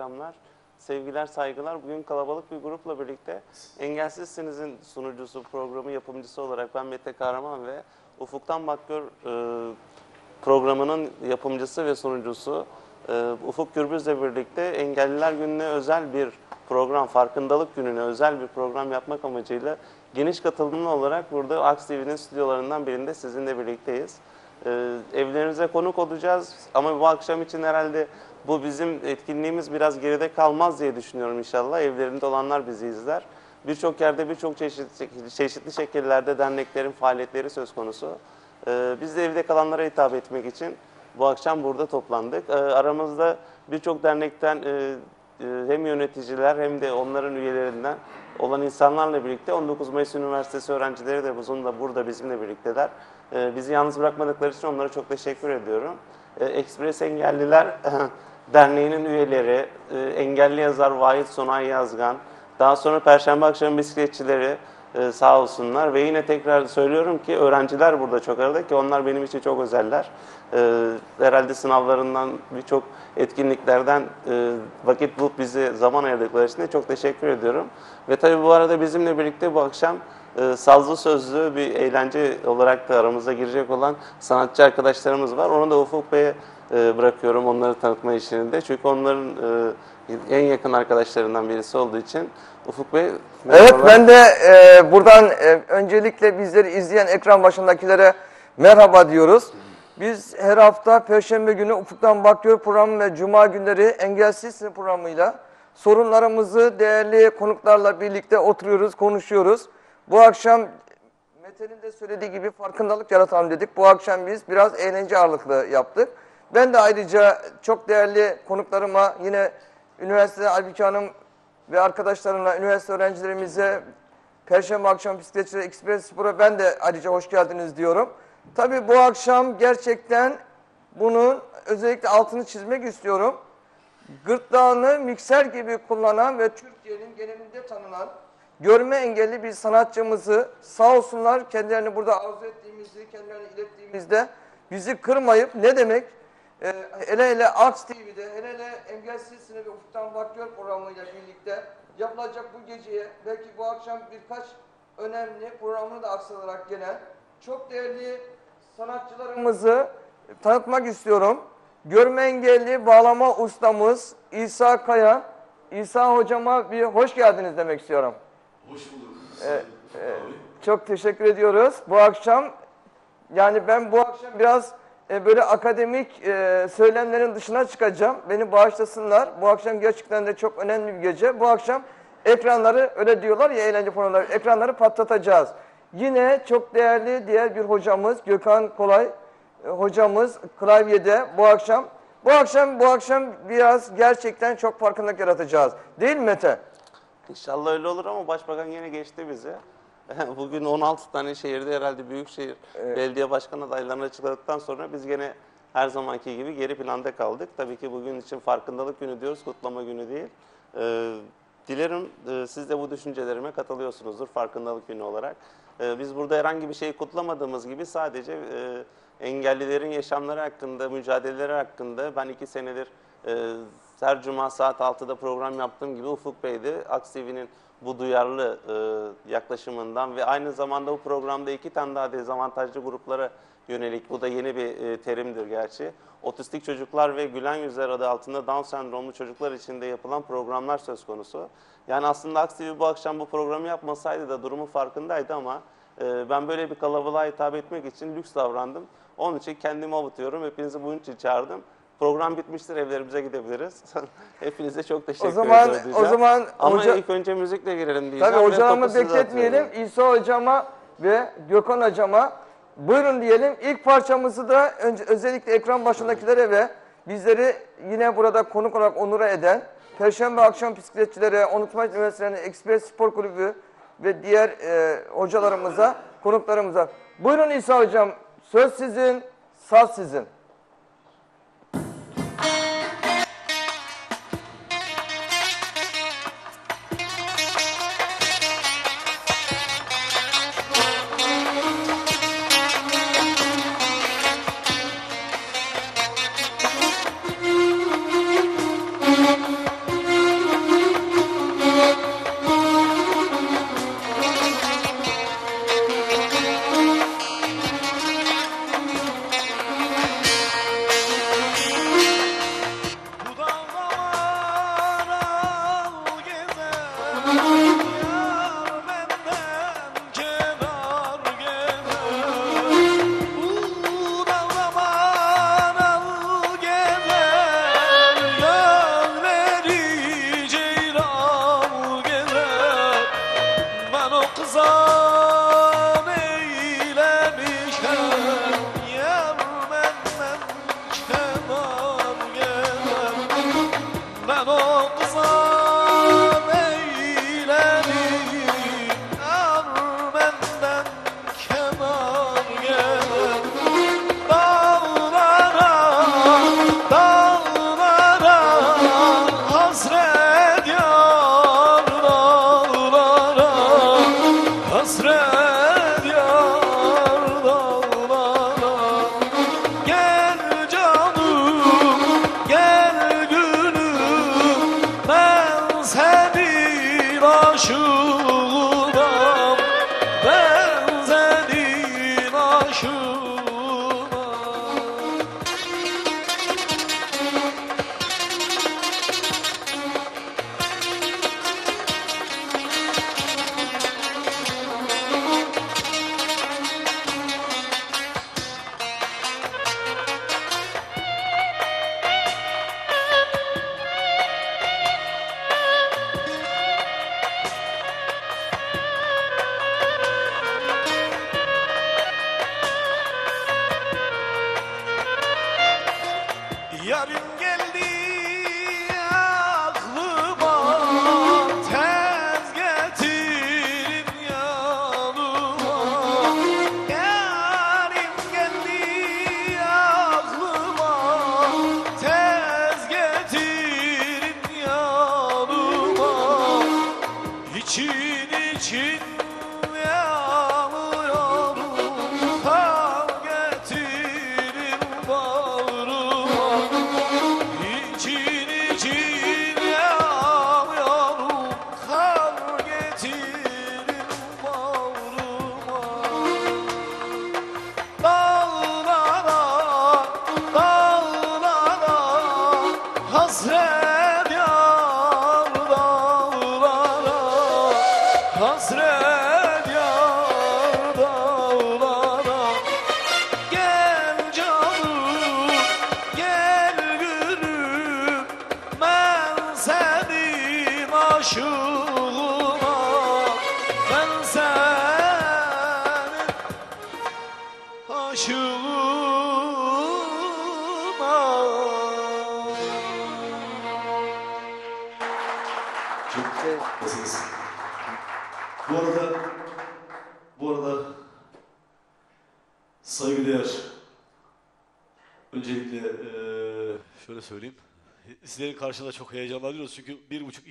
Akşamlar. Sevgiler, saygılar. Bugün kalabalık bir grupla birlikte Engelsizsiniz'in sunucusu, programı yapımcısı olarak ben Mete Kahraman ve Ufuktan Bakgör e, programının yapımcısı ve sunucusu e, Ufuk Gürbüz'le birlikte Engelliler Günü'ne özel bir program, farkındalık gününe özel bir program yapmak amacıyla geniş katılımlı olarak burada Aks TV'nin stüdyolarından birinde sizinle birlikteyiz. Ee, evlerinize konuk olacağız ama bu akşam için herhalde bu bizim etkinliğimiz biraz geride kalmaz diye düşünüyorum inşallah. Evlerinde olanlar bizi izler. Birçok yerde birçok çeşitli, çeşitli şekillerde derneklerin faaliyetleri söz konusu. Ee, biz de evde kalanlara hitap etmek için bu akşam burada toplandık. Ee, aramızda birçok dernekten e, e, hem yöneticiler hem de onların üyelerinden olan insanlarla birlikte 19 Mayıs Üniversitesi öğrencileri de uzun da burada bizimle birlikteler. Ee, bizi yalnız bırakmadıkları için onlara çok teşekkür ediyorum. Ekspres Engelliler Derneği'nin üyeleri, e, engelli yazar Vahit Sonay Yazgan, daha sonra Perşembe akşamı bisikletçileri e, sağ olsunlar ve yine tekrar söylüyorum ki öğrenciler burada çok arada ki onlar benim için çok özeller. Ee, herhalde sınavlarından birçok etkinliklerden e, vakit bulup bize zaman ayırdıkları için de çok teşekkür ediyorum. Ve tabii bu arada bizimle birlikte bu akşam e, sazlı sözlü bir eğlence olarak da aramıza girecek olan sanatçı arkadaşlarımız var. Onu da Ufuk Bey'e e, bırakıyorum onları tanıtma işini de. Çünkü onların e, en yakın arkadaşlarından birisi olduğu için Ufuk Bey Evet merhabalar. ben de e, buradan e, öncelikle bizleri izleyen ekran başındakilere merhaba diyoruz. Biz her hafta Perşembe günü Ufuktan Bakıyor programı ve Cuma günleri Engelsiz programıyla sorunlarımızı değerli konuklarla birlikte oturuyoruz, konuşuyoruz. Bu akşam Mete'nin de söylediği gibi farkındalık yaratalım dedik. Bu akşam biz biraz eğlence ağırlıklı yaptık. Ben de ayrıca çok değerli konuklarıma yine üniversite Albike Hanım ve arkadaşlarımla, üniversite öğrencilerimize Perşembe akşam bisikletçiler Express Spor'a ben de ayrıca hoş geldiniz diyorum. Tabii bu akşam gerçekten bunun özellikle altını çizmek istiyorum. Gırtlağını mikser gibi kullanan ve Türkiye'nin genelinde tanınan görme engelli bir sanatçımızı sağ olsunlar kendilerini burada arzu ettiğimizi, kendilerini ilettiğimizde bizi kırmayıp ne demek ee, hele hele Arts TV'de, hele hele Engelsizsine ve Ufuktan Bakıyor programıyla birlikte yapılacak bu geceye, belki bu akşam birkaç önemli programını da aksatarak gelen çok değerli sanatçılarımızı tanıtmak istiyorum. Görme engelli bağlama ustamız İsa Kaya. İsa hocama bir hoş geldiniz demek istiyorum. Hoş bulduk. Ee, e, çok teşekkür ediyoruz. Bu akşam yani ben bu akşam biraz e, böyle akademik e, söylemlerin dışına çıkacağım. Beni bağışlasınlar. Bu akşam gerçekten de çok önemli bir gece. Bu akşam ekranları öyle diyorlar ya eğlence programları ekranları patlatacağız. Yine çok değerli diğer bir hocamız Gökhan Kolay e, hocamız klavyede bu akşam bu akşam bu akşam biraz gerçekten çok farkındalık yaratacağız. Değil mi Mete? İnşallah öyle olur ama başbakan yine geçti bizi. Bugün 16 tane şehirde herhalde büyükşehir belediye başkan adaylarını açıkladıktan sonra biz gene her zamanki gibi geri planda kaldık. Tabii ki bugün için farkındalık günü diyoruz, kutlama günü değil. Ee, dilerim e, siz de bu düşüncelerime katılıyorsunuzdur farkındalık günü olarak. Ee, biz burada herhangi bir şeyi kutlamadığımız gibi sadece e, engellilerin yaşamları hakkında, mücadeleleri hakkında ben iki senedir e, her cuma saat 6'da program yaptığım gibi Ufuk Bey de Aks TV'nin bu duyarlı e, yaklaşımından ve aynı zamanda bu programda iki tane daha dezavantajlı gruplara yönelik, bu da yeni bir e, terimdir gerçi. Otistik çocuklar ve gülen yüzler adı altında Down sendromlu çocuklar için de yapılan programlar söz konusu. Yani aslında Aks TV bu akşam bu programı yapmasaydı da durumun farkındaydı ama e, ben böyle bir kalabalığa hitap etmek için lüks davrandım. Onun için kendimi avutuyorum. Hepinizi bunun için çağırdım. Program bitmiştir, evlerimize gidebiliriz. Hepinize çok teşekkür O zaman ediyorum. o zaman Ama hoca- ilk önce müzikle girelim diyeceğim. Tabii hocamı bekletmeyelim. atıyorum. İsa hocama ve Gökhan hocama buyurun diyelim. İlk parçamızı da önce, özellikle ekran başındakilere ve bizleri yine burada konuk olarak onura eden Perşembe akşam bisikletçilere, Unutma Üniversitesi'nin Ekspres Spor Kulübü ve diğer e, hocalarımıza, konuklarımıza. Buyurun İsa hocam, söz sizin, saz sizin.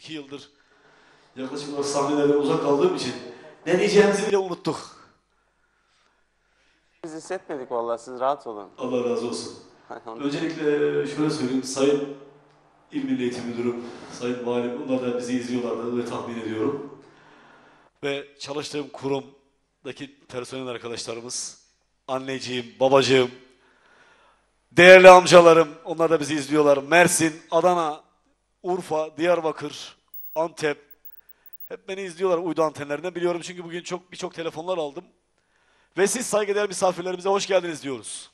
İki yıldır yaklaşık olarak sahnelerden uzak kaldığım için ne diyeceğimizi bile unuttuk. Biz hissetmedik vallahi siz rahat olun. Allah razı olsun. Öncelikle şöyle söyleyeyim, Sayın İl Milli Eğitim Müdürüm, Sayın Valim, onlar da bizi izliyorlardı ve tahmin ediyorum. Ve çalıştığım kurumdaki personel arkadaşlarımız, anneciğim, babacığım, değerli amcalarım, onlar da bizi izliyorlar. Mersin, Adana, Urfa, Diyarbakır, Antep, hep beni izliyorlar uydu antenlerinden biliyorum çünkü bugün çok birçok telefonlar aldım. Ve siz saygıdeğer misafirlerimize hoş geldiniz diyoruz.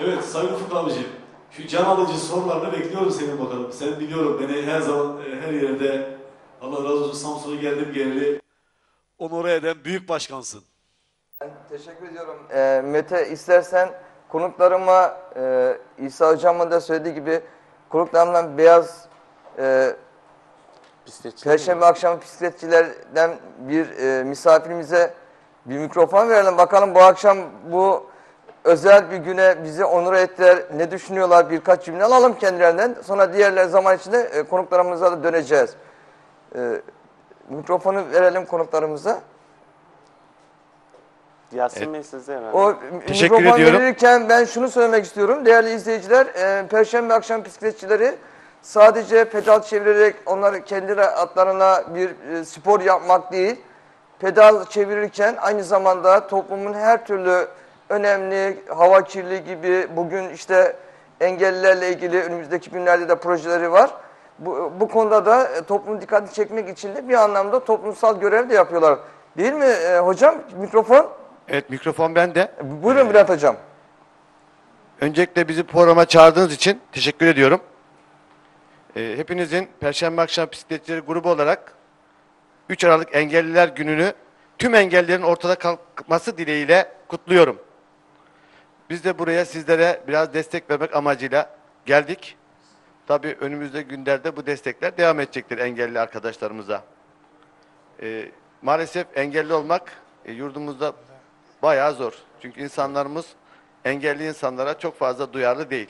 Evet Sayın Ufuk abiciğim, şu can alıcı sorularını bekliyorum senin bakalım. Sen biliyorum beni her zaman e, her yerde Allah razı olsun Samsun'a geldim geleli onore eden büyük başkansın. Ben teşekkür ediyorum. Ee, Mete istersen konuklarıma e, İsa Hocam'ın da söylediği gibi konuklarımdan beyaz e, Perşembe akşamı bisikletçilerden bir e, misafirimize bir mikrofon verelim. Bakalım bu akşam bu özel bir güne bizi onur ettiler. Ne düşünüyorlar? Birkaç cümle alalım kendilerinden. Sonra diğerler zaman içinde e, konuklarımıza da döneceğiz. E, mikrofonu verelim konuklarımıza. Yasin Bey sizde herhalde. O Teşekkür mikrofon ediyorum. verirken ben şunu söylemek istiyorum. Değerli izleyiciler, e, Perşembe akşam bisikletçileri sadece pedal çevirerek onları kendi atlarına bir e, spor yapmak değil, pedal çevirirken aynı zamanda toplumun her türlü önemli hava kirliliği gibi bugün işte engellilerle ilgili önümüzdeki günlerde de projeleri var. Bu, bu konuda da e, toplumun dikkatini çekmek için de bir anlamda toplumsal görev de yapıyorlar. Değil mi e, hocam? Mikrofon. Evet mikrofon bende. Buyurun Bülent Hocam. Öncelikle bizi programa çağırdığınız için teşekkür ediyorum. Ee, hepinizin Perşembe akşam bisikletçileri grubu olarak 3 Aralık Engelliler Günü'nü tüm engellerin ortada kalkması dileğiyle kutluyorum. Biz de buraya sizlere biraz destek vermek amacıyla geldik. Tabii önümüzde günlerde bu destekler devam edecektir engelli arkadaşlarımıza. Ee, maalesef engelli olmak e, yurdumuzda bayağı zor. Çünkü insanlarımız engelli insanlara çok fazla duyarlı değil.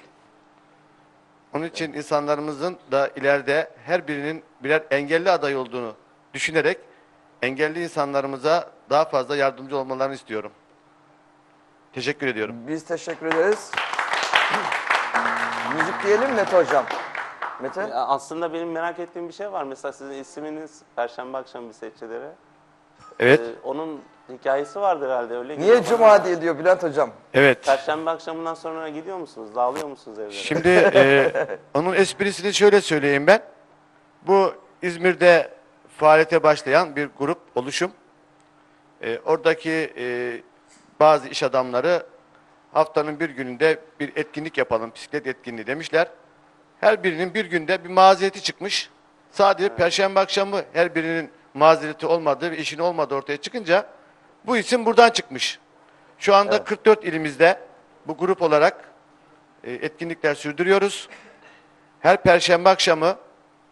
Onun için insanlarımızın da ileride her birinin birer engelli aday olduğunu düşünerek engelli insanlarımıza daha fazla yardımcı olmalarını istiyorum. Teşekkür ediyorum. Biz teşekkür ederiz. Müzik diyelim Mete Hocam. Mete? Ya Aslında benim merak ettiğim bir şey var. Mesela sizin isminiz Perşembe akşam bisikletçilere. Evet, Ee, onun hikayesi vardır herhalde öyle. Niye gidiyor. Cuma diye diyor Bülent Hocam? evet. Perşembe akşamından sonra gidiyor musunuz? Dağılıyor musunuz evlere? Şimdi e, onun esprisini şöyle söyleyeyim ben. Bu İzmir'de faaliyete başlayan bir grup, oluşum. E, oradaki e, bazı iş adamları haftanın bir gününde bir etkinlik yapalım, bisiklet etkinliği demişler. Her birinin bir günde bir mazereti çıkmış. Sadece perşembe akşamı her birinin mazereti olmadığı ve işin olmadığı ortaya çıkınca bu isim buradan çıkmış. Şu anda 44 ilimizde bu grup olarak e, etkinlikler sürdürüyoruz. Her perşembe akşamı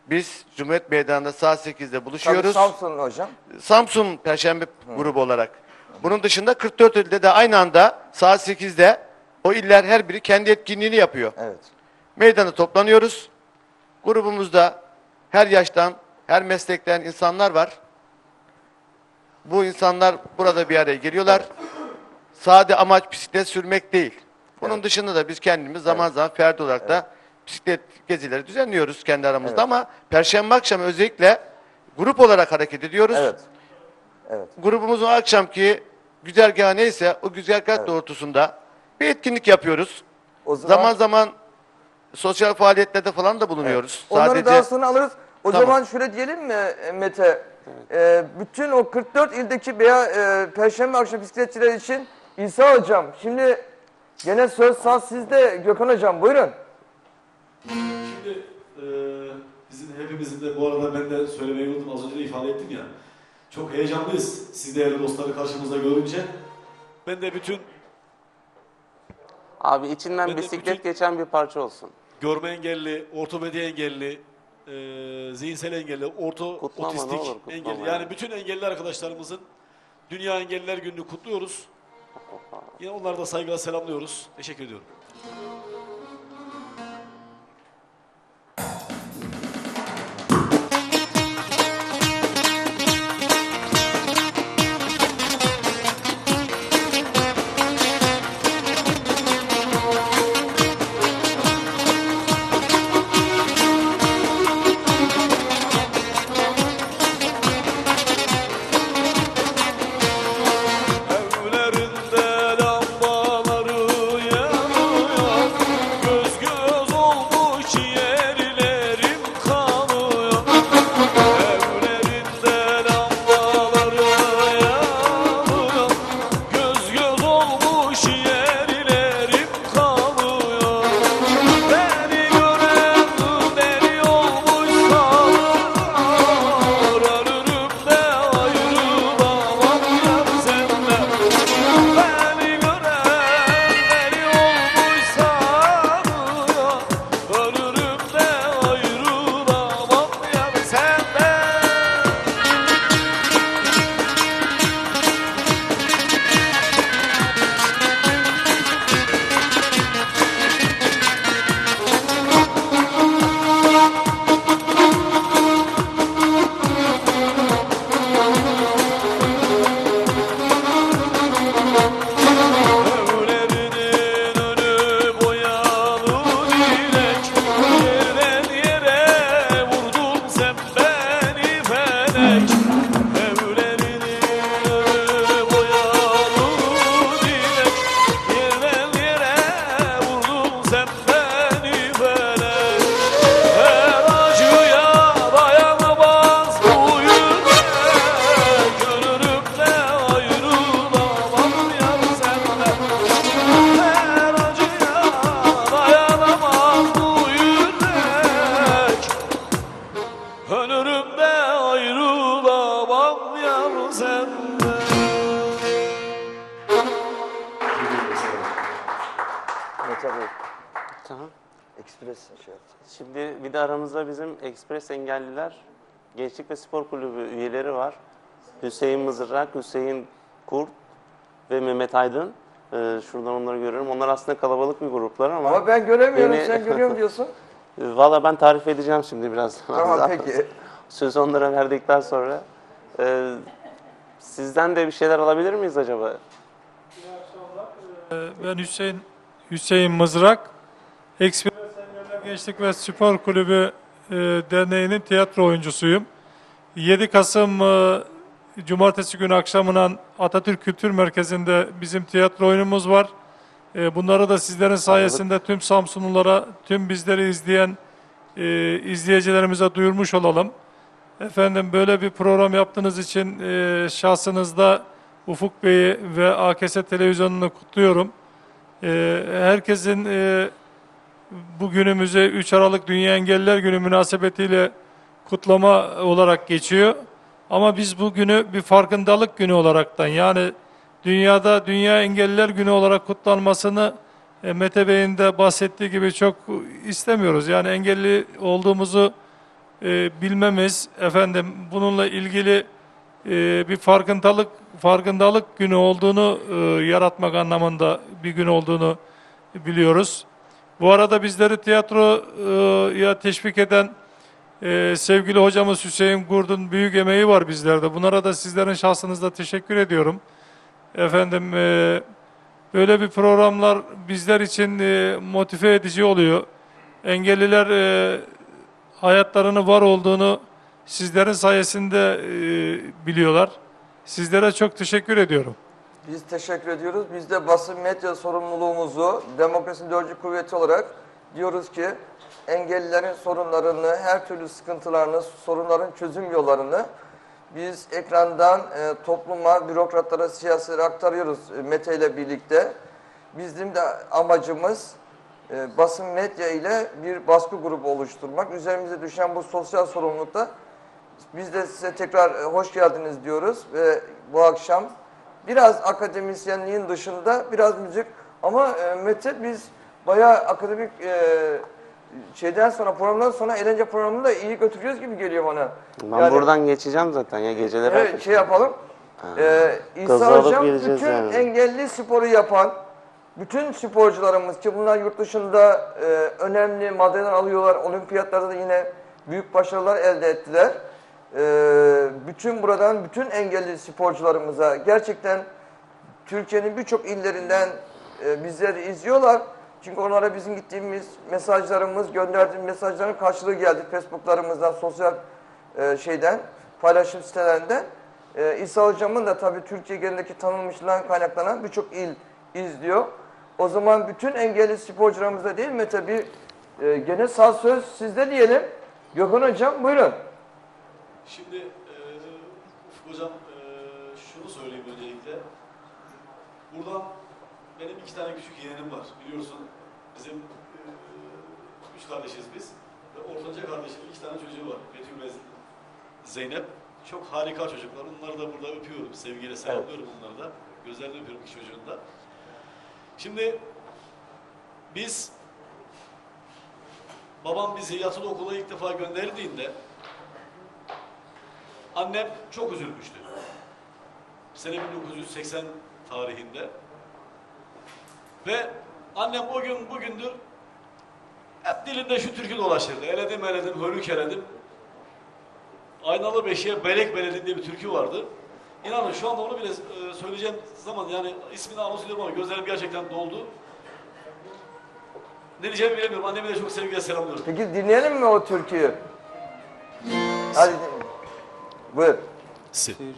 biz Cumhuriyet Meydanı'nda saat 8'de Tabii buluşuyoruz. Samsun Hocam. Samsun Perşembe grubu olarak. Bunun dışında 44 ilde de aynı anda saat 8'de o iller her biri kendi etkinliğini yapıyor. Evet. Meydana toplanıyoruz. Grubumuzda her yaştan, her meslekten insanlar var. Bu insanlar burada bir araya geliyorlar. Sade amaç bisiklet sürmek değil. Bunun dışında da biz kendimiz zaman zaman ferdi olarak da bisiklet gezileri düzenliyoruz kendi aramızda Evet. ama Perşembe akşamı özellikle grup olarak hareket ediyoruz. Evet. Evet. Grubumuzun akşamki güzergahı neyse o güzergah doğrultusunda bir etkinlik yapıyoruz. O zaman, Zaman zaman sosyal faaliyetlerde falan da bulunuyoruz. onları Sadece daha sonra alırız. O Tamam. zaman şöyle diyelim mi e, Mete? E, bütün o 44 ildeki veya e, Perşembe akşam bisikletçiler için İsa Hocam. Şimdi gene söz saz sizde Gökhan Hocam. Buyurun. Şimdi e, bizim hepimizin de bu arada ben de söylemeyi unuttum az önce de ifade ettim ya. Çok heyecanlıyız siz değerli dostları karşımızda görünce. Ben de bütün Abi içinden Ben bisiklet bütün- geçen bir parça olsun. görme engelli, ortopedi engelli, e, zihinsel engelli, orta Kutlama, otistik olur, engelli. ya. Yani bütün engelli arkadaşlarımızın Dünya Engelliler Günü'nü kutluyoruz. Yine onları da saygıyla selamlıyoruz. Teşekkür ediyorum. Ekspres Engelliler Gençlik ve Spor Kulübü üyeleri var. Hüseyin Mızrak, Hüseyin Kurt ve Mehmet Aydın. Ee, şuradan onları görüyorum. Onlar aslında kalabalık bir gruplar ama, Ama ben göremiyorum, Beni- sen görüyorum diyorsun. Ee, valla ben tarif edeceğim şimdi birazdan. Tamam peki. Söz onlara verdikten sonra. Ee, sizden de bir şeyler alabilir miyiz acaba? Ben Hüseyin Hüseyin Mızrak. Ekspres Engeller Gençlik ve Spor Kulübü e, Derneği'nin tiyatro oyuncusuyum. 7 Kasım e, Cumartesi günü akşamından Atatürk Kültür Merkezi'nde bizim tiyatro oyunumuz var. E, bunları da sizlerin sayesinde tüm Samsunlulara, tüm bizleri izleyen e, izleyicilerimize duyurmuş olalım. Efendim böyle bir program yaptığınız için e, şahsınızda Ufuk Bey'i ve AKS Televizyonu'nu kutluyorum. E, herkesin e, bu günümüzü 3 Aralık Dünya Engelliler Günü münasebetiyle kutlama olarak geçiyor. Ama biz bu günü bir farkındalık günü olaraktan yani dünyada Dünya Engelliler Günü olarak kutlanmasını e, Mete Bey'in de bahsettiği gibi çok istemiyoruz. Yani engelli olduğumuzu e, bilmemiz, efendim bununla ilgili e, bir farkındalık farkındalık günü olduğunu yaratmak anlamında bir gün olduğunu biliyoruz. Bu arada bizleri tiyatroya teşvik eden e, sevgili hocamız Hüseyin Gurd'un büyük emeği var bizlerde. Bunlara da sizlerin şahsınızda teşekkür ediyorum. Efendim e, böyle bir programlar bizler için e, motive edici oluyor. Engelliler e, hayatlarını var olduğunu sizlerin sayesinde biliyorlar. Sizlere çok teşekkür ediyorum. Biz teşekkür ediyoruz. Biz de basın medya sorumluluğumuzu demokrasinin dördüncü kuvveti olarak diyoruz ki engellilerin sorunlarını, her türlü sıkıntılarını, sorunların çözüm yollarını biz ekrandan e, topluma, bürokratlara, siyasilere aktarıyoruz e, Mete ile birlikte. Bizim de amacımız e, basın medya ile bir baskı grubu oluşturmak. Üzerimize düşen bu sosyal sorumlulukta Biz de size tekrar e, hoş geldiniz diyoruz ve bu akşam biraz akademisyenliğin dışında biraz müzik ama e, Mete biz bayağı akademik e, şeyden sonra programdan sonra eğlence programını da iyi götürüyoruz gibi geliyor bana. Ben Yani- buradan geçeceğim zaten ya geceleri. Evet şey yapalım. Ee, Kızı İsa Hocam bütün yani. engelli sporu yapan bütün sporcularımız ki bunlar yurt dışında e, önemli madalyalar alıyorlar. Olimpiyatlarda da yine büyük başarılar elde ettiler. Ee, bütün buradan bütün engelli sporcularımıza gerçekten Türkiye'nin birçok illerinden e, bizleri izliyorlar. Çünkü onlara bizim gittiğimiz mesajlarımız, gönderdiğimiz mesajların karşılığı geldi. Facebook'larımızdan, sosyal e, şeyden, paylaşım sitelerinden. E, İsa Hocam'ın da tabii Türkiye genelindeki tanınmışlığından kaynaklanan birçok il izliyor. O zaman bütün engelli sporcularımıza değil mi tabii gene sağ söz sizde diyelim. Gökhan Hocam buyurun. Şimdi e, Ufuk Hocam e, şunu söyleyeyim öncelikle. Buradan benim iki tane küçük yeğenim var biliyorsun. Bizim e, üç kardeşiz biz. Ve ortanca kardeşimin iki tane çocuğu var. Betül ve Zeynep. Çok harika çocuklar. Onları da burada öpüyorum. Sevgiyle selamlıyorum onları da. Gözlerini öpüyorum iki çocuğun da. Şimdi biz babam bizi yatılı okula ilk defa gönderdiğinde Annem çok üzülmüştü. Sene 1980 tarihinde. Ve annem o gün bugündür hep dilinde şu türkü dolaşırdı. Eledim eledim, hölük eledim. Aynalı beşiğe belek beledim diye bir türkü vardı. İnanın şu anda onu bile e, söyleyeceğim zaman yani ismini anons ediyorum ama gözlerim gerçekten doldu. Ne diyeceğimi bilemiyorum. Annemi de çok sevgiyle selamlıyorum. Peki dinleyelim mi o türküyü? Hadi din- Buyur.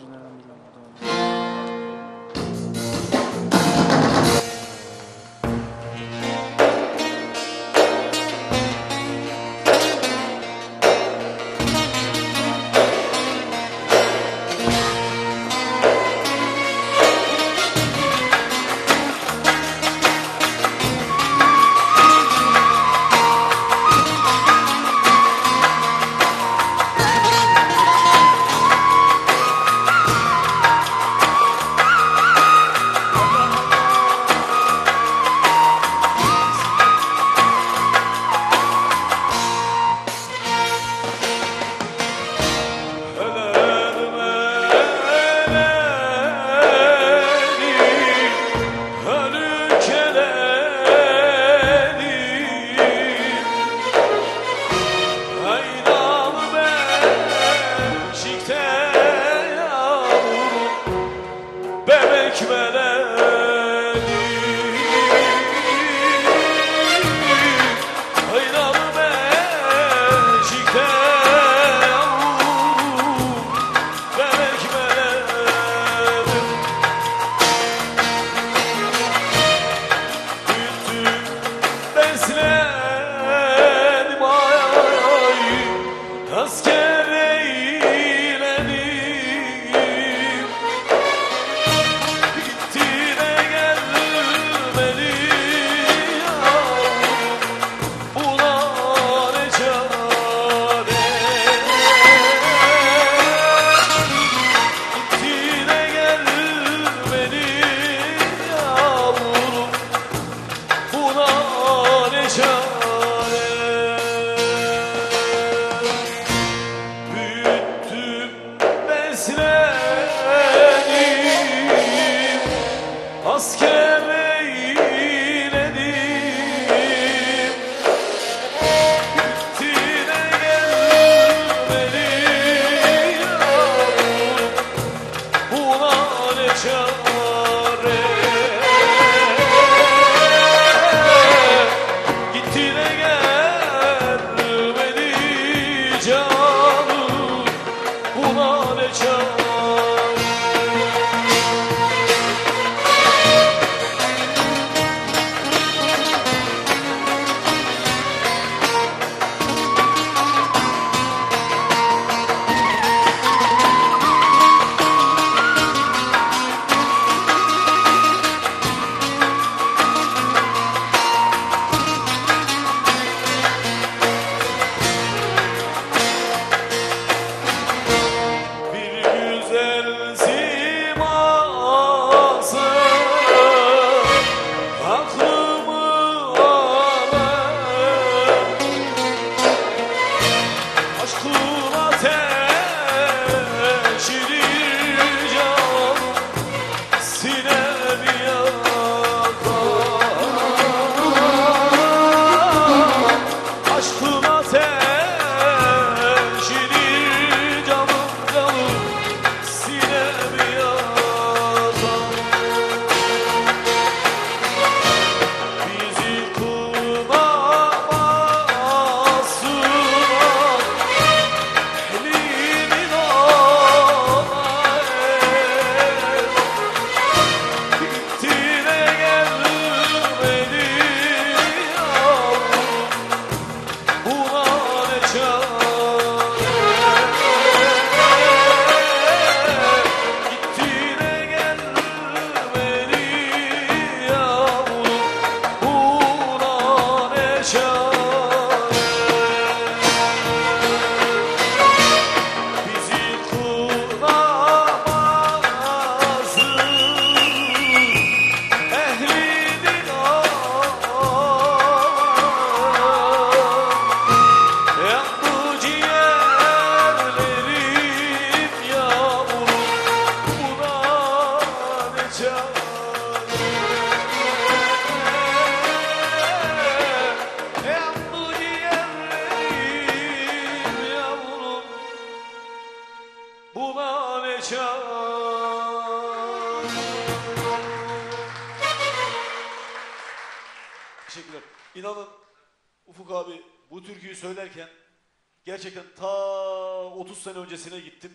Öncesine gittim.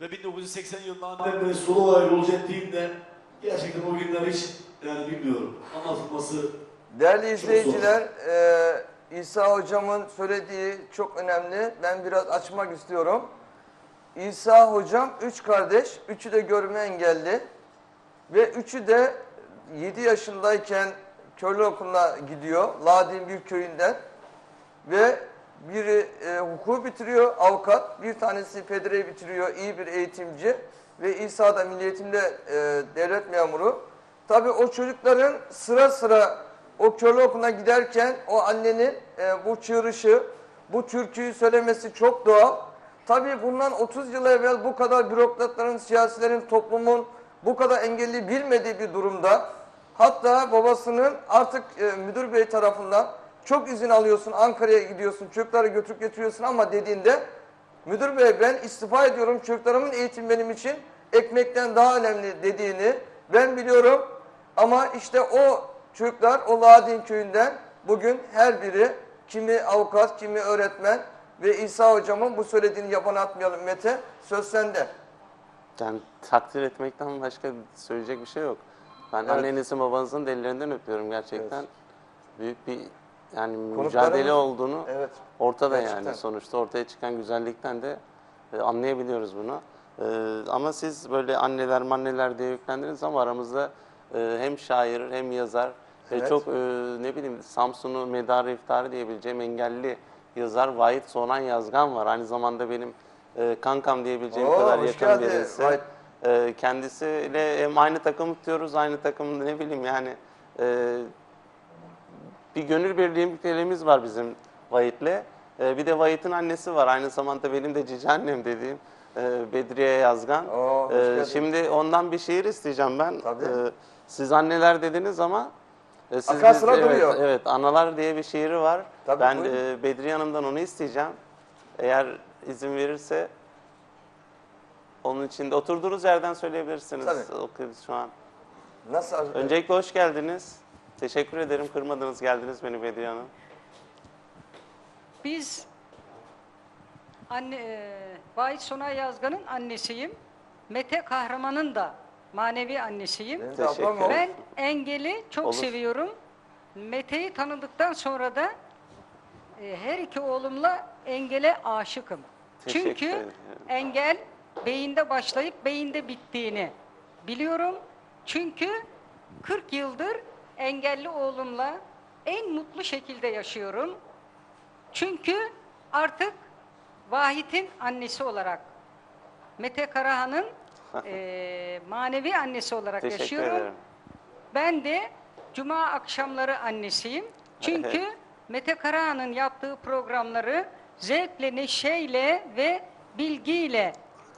Ve 1980 yılında annemle Sulova'ya yolcu ettiğimde gerçekten o günler hiç yani bilmiyorum anlatılması Değerli izleyiciler, e, İsa hocamın söylediği çok önemli. Ben biraz açmak istiyorum. İsa hocam üç kardeş, üçü de görme engelli ve üçü de 7 yaşındayken köylü okuluna gidiyor. Ladin bir köyünden ve biri e, hukuku bitiriyor, avukat, bir tanesi pedreyi bitiriyor, iyi bir eğitimci ve İsa da milli eğitimde e, devlet memuru. Tabii o çocukların sıra sıra o köylü okuluna giderken o annenin e, bu çığırışı, bu türküyü söylemesi çok doğal. Tabii bundan 30 yıl evvel bu kadar bürokratların, siyasilerin, toplumun bu kadar engelli bilmediği bir durumda hatta babasının artık e, müdür bey tarafından çok izin alıyorsun, Ankara'ya gidiyorsun, çocukları götürüp getiriyorsun ama dediğinde müdür bey ben istifa ediyorum, çocuklarımın eğitim benim için ekmekten daha önemli dediğini ben biliyorum. Ama işte o çocuklar o Ladin köyünden bugün her biri kimi avukat, kimi öğretmen ve İsa hocamın bu söylediğini yapan atmayalım Mete. Söz sende. Yani takdir etmekten başka söyleyecek bir şey yok. Ben Evet. annenizin babanızın ellerinden öpüyorum gerçekten. Büyük bir yani Konuklarımız- mücadele olduğunu Evet. ortada Gerçekten. yani sonuçta ortaya çıkan güzellikten de e, anlayabiliyoruz bunu. E, ama siz böyle anneler manneler diye yüklendiniz ama aramızda e, hem şair hem yazar ve Evet. çok e, ne bileyim Samsun'u medarı iftarı diyebileceğim engelli yazar Vahit Sonan Yazgan var. Aynı zamanda benim e, kankam diyebileceğim Oo, kadar hoş yakın geldin, birisi. Vahit. E, kendisiyle hem aynı takımı tutuyoruz, aynı takımda ne bileyim yani e, bir gönül birliğimiz var bizim Vahit'le. E, bir de Vahit'in annesi var. Aynı zamanda benim de cici annem dediğim e, Bedriye Yazgan. Oo, hoş E, geldin. şimdi ondan bir şiir isteyeceğim ben. Tabii. E, siz anneler dediniz ama e, siz Akan sıra evet, duruyor. Evet, analar diye bir şiiri var. Tabii, ben buyurun. e, Bedriye Hanım'dan onu isteyeceğim. Eğer izin verirse onun için de oturduğunuz yerden söyleyebilirsiniz. Tabii. Okuyoruz şu an. Nasıl? Öncelikle hoş geldiniz. Teşekkür ederim. Kırmadınız, geldiniz beni Bediye Hanım. Biz anne e, Vahit Sonay Yazgan'ın annesiyim. Mete Kahraman'ın da manevi annesiyim. Teşekkür o. Ben Engel'i çok Olur. seviyorum. Mete'yi tanıdıktan sonra da e, her iki oğlumla Engel'e aşıkım. Teşekkür Çünkü ederim. engel beyinde başlayıp beyinde bittiğini biliyorum. Çünkü 40 yıldır engelli oğlumla en mutlu şekilde yaşıyorum. Çünkü artık Vahit'in annesi olarak Mete Karahan'ın eee, manevi annesi olarak Teşekkür yaşıyorum. ederim. Ben de cuma akşamları annesiyim. Çünkü. Mete Karahan'ın yaptığı programları zevkle, neşeyle ve bilgiyle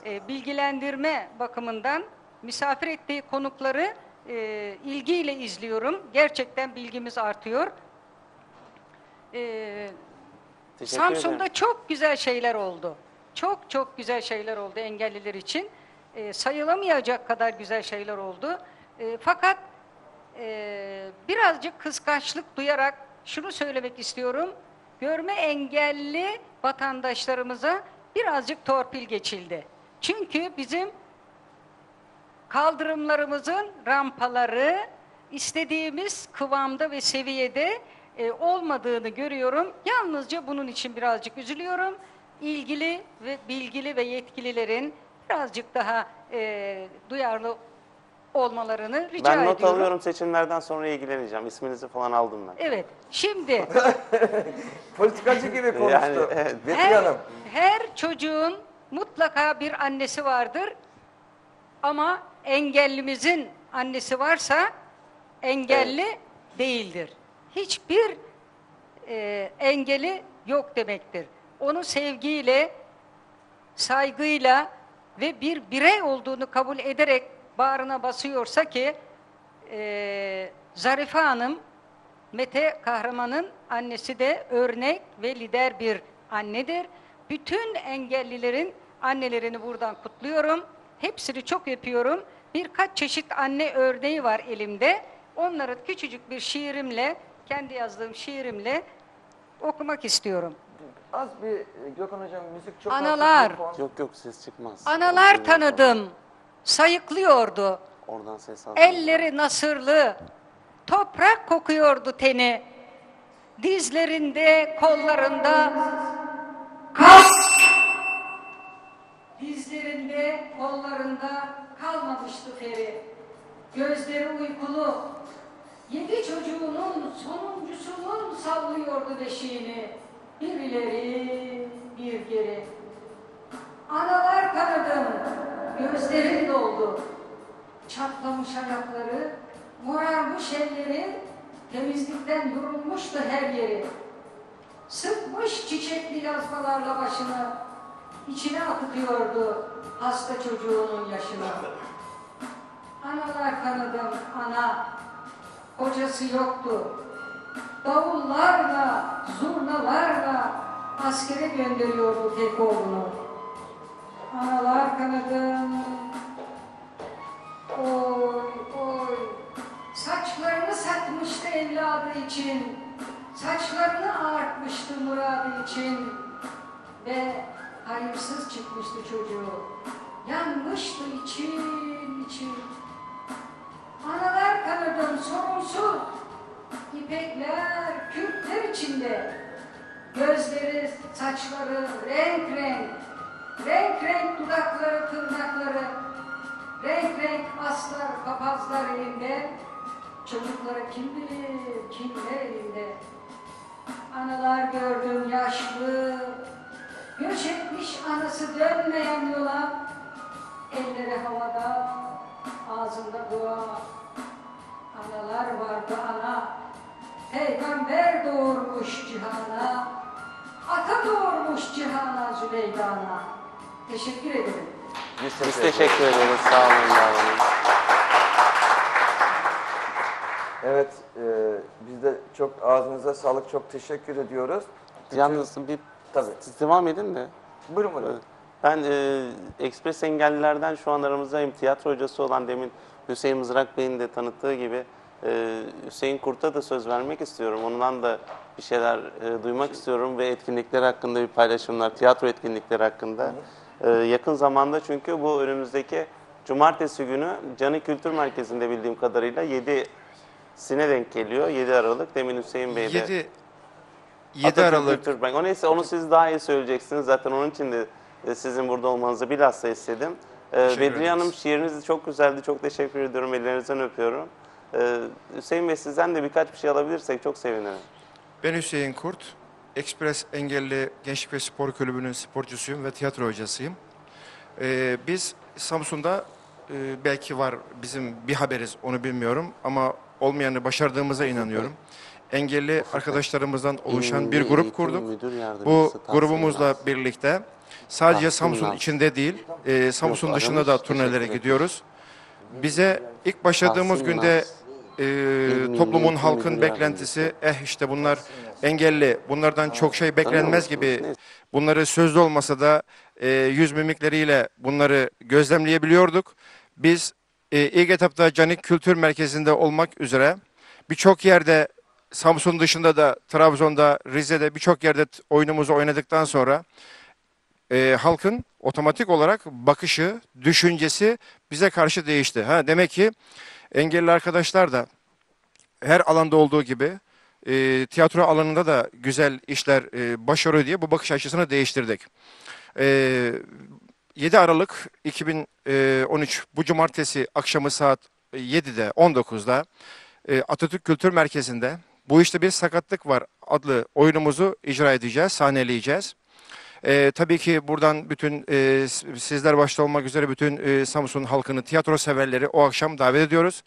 e, bilgilendirme bakımından misafir ettiği konukları e, ilgiyle izliyorum. Gerçekten bilgimiz artıyor. E, Teşekkür Samsun'da ederim. çok güzel şeyler oldu. Çok çok güzel şeyler oldu engelliler için. Ee, sayılamayacak kadar güzel şeyler oldu. Ee, fakat e, birazcık kıskançlık duyarak şunu söylemek istiyorum. Görme engelli vatandaşlarımıza birazcık torpil geçildi. Çünkü bizim kaldırımlarımızın rampaları istediğimiz kıvamda ve seviyede e, olmadığını görüyorum. Yalnızca bunun için birazcık üzülüyorum. İlgili ve bilgili ve yetkililerin birazcık daha e, duyarlı olmalarını rica ben not ediyorum. alıyorum seçimlerden sonra ilgileneceğim. İsminizi falan aldım ben. Evet. Şimdi Politikacı gibi konuştu. Yani, evet. Her, Hanım. her çocuğun mutlaka bir annesi vardır. Ama engellimizin annesi varsa engelli değildir. Hiçbir e, engeli yok demektir. Onu sevgiyle, saygıyla ve bir birey olduğunu kabul ederek bağrına basıyorsa ki e, Zarife Hanım Mete Kahraman'ın annesi de örnek ve lider bir annedir. Bütün engellilerin Annelerini buradan kutluyorum. Hepsini çok öpüyorum. Birkaç çeşit anne örneği var elimde. Onları küçücük bir şiirimle, kendi yazdığım şiirimle okumak istiyorum. Az bir Gökhan Hocam müzik çok Analar. Yok yok ses çıkmaz. Analar tanıdım, sayıklıyordu. Oradan ses al. Elleri nasırlı, toprak kokuyordu teni. Dizlerinde, kollarında kas. Dizlerinde, kollarında kalmamıştı feri. Gözleri uykulu. Yedi çocuğunun sonuncusunun sallıyordu beşiğini. Bir ileri, bir geri. Analar tanıdım, gözlerim doldu. Çatlamış ayakları, morarmış elleri, temizlikten yorulmuştu her yeri. Sıkmış çiçekli yazmalarla başını, içine akıtıyordu hasta çocuğunun yaşını. Analar tanıdım, ana, kocası yoktu. Davullarla, zurnalarla askere gönderiyordu tek oğlunu. Analar kanadım, Oy oy saçlarını satmıştı evladı için saçlarını ağartmıştı muradı için ve hayırsız çıkmıştı çocuğu. Yanmıştı için için. Analar kanadım sorunsuz ipekler kürkler içinde. Gözleri saçları renk renk. Renk renk dudakları tırnakları. Renk renk aslar, papazlar elinde, çocukları kim bilir, kimler elinde. Analar gördüm yaşlı, göç etmiş anası dönmeyen yola, elleri havada, ağzında dua. Analar vardı ana, peygamber doğurmuş cihana, ata doğurmuş cihana Züleydana. Teşekkür ederim. Biz Biz teşekkür ederiz. Sağ olun. var olun. Evet, e, biz de çok ağzınıza sağlık, çok teşekkür ediyoruz. Yalnız bir Tabii. siz devam edin de. Buyurun buyurun. Ben e, Ekspres Engellilerden şu an aramızdayım. Tiyatro hocası olan demin Hüseyin Mızrak Bey'in de tanıttığı gibi e, Hüseyin Kurt'a da söz vermek istiyorum. Ondan da bir şeyler e, duymak istiyorum ve etkinlikler hakkında bir paylaşımlar, tiyatro etkinlikleri hakkında. E, yakın zamanda çünkü bu önümüzdeki cumartesi günü Canı Kültür Merkezi'nde bildiğim kadarıyla 7'sine denk geliyor. 7 Aralık. Demin Hüseyin Bey de 7 7 Atatürk Aralık Kültür Bank. O neyse onu siz daha iyi söyleyeceksiniz. Zaten onun için de e, sizin burada olmanızı bilhassa istedim. Teşekkür Bedriye Hanım şiiriniz çok güzeldi. Çok teşekkür ediyorum. Ellerinizden öpüyorum. Ee, Hüseyin Bey sizden de birkaç bir şey alabilirsek çok sevinirim. ben Hüseyin Kurt. Ekspres Engelli Gençlik ve Spor Kulübü'nün sporcusuyum ve tiyatro hocasıyım. Ee, biz Samsun'da e, belki var bizim bir haberiz onu bilmiyorum ama olmayanı başardığımıza inanıyorum. Engelli arkadaşlarımızdan oluşan bir grup kurduk. Bu grubumuzla birlikte sadece Samsun içinde değil, e, Samsun dışında da turnelere gidiyoruz. Bize ilk başladığımız günde e, toplumun halkın beklentisi eh işte bunlar engelli bunlardan çok şey beklenmez gibi bunları sözlü olmasa da e, yüz mimikleriyle bunları gözlemleyebiliyorduk. Biz e, ilk etapta Canik Kültür Merkezi'nde olmak üzere birçok yerde Samsun dışında da Trabzon'da Rize'de birçok yerde oyunumuzu oynadıktan sonra e, halkın otomatik olarak bakışı, düşüncesi bize karşı değişti. Ha demek ki engelli arkadaşlar da her alanda olduğu gibi e, tiyatro alanında da güzel işler e, başarıyor diye bu bakış açısını değiştirdik. E, 7 Aralık 2013 bu cumartesi akşamı saat 7'de 19'da e, Atatürk Kültür Merkezi'nde bu işte bir sakatlık var adlı oyunumuzu icra edeceğiz, sahneleyeceğiz. E, tabii ki buradan bütün e, sizler başta olmak üzere bütün e, Samsun halkını, tiyatro severleri o akşam davet ediyoruz.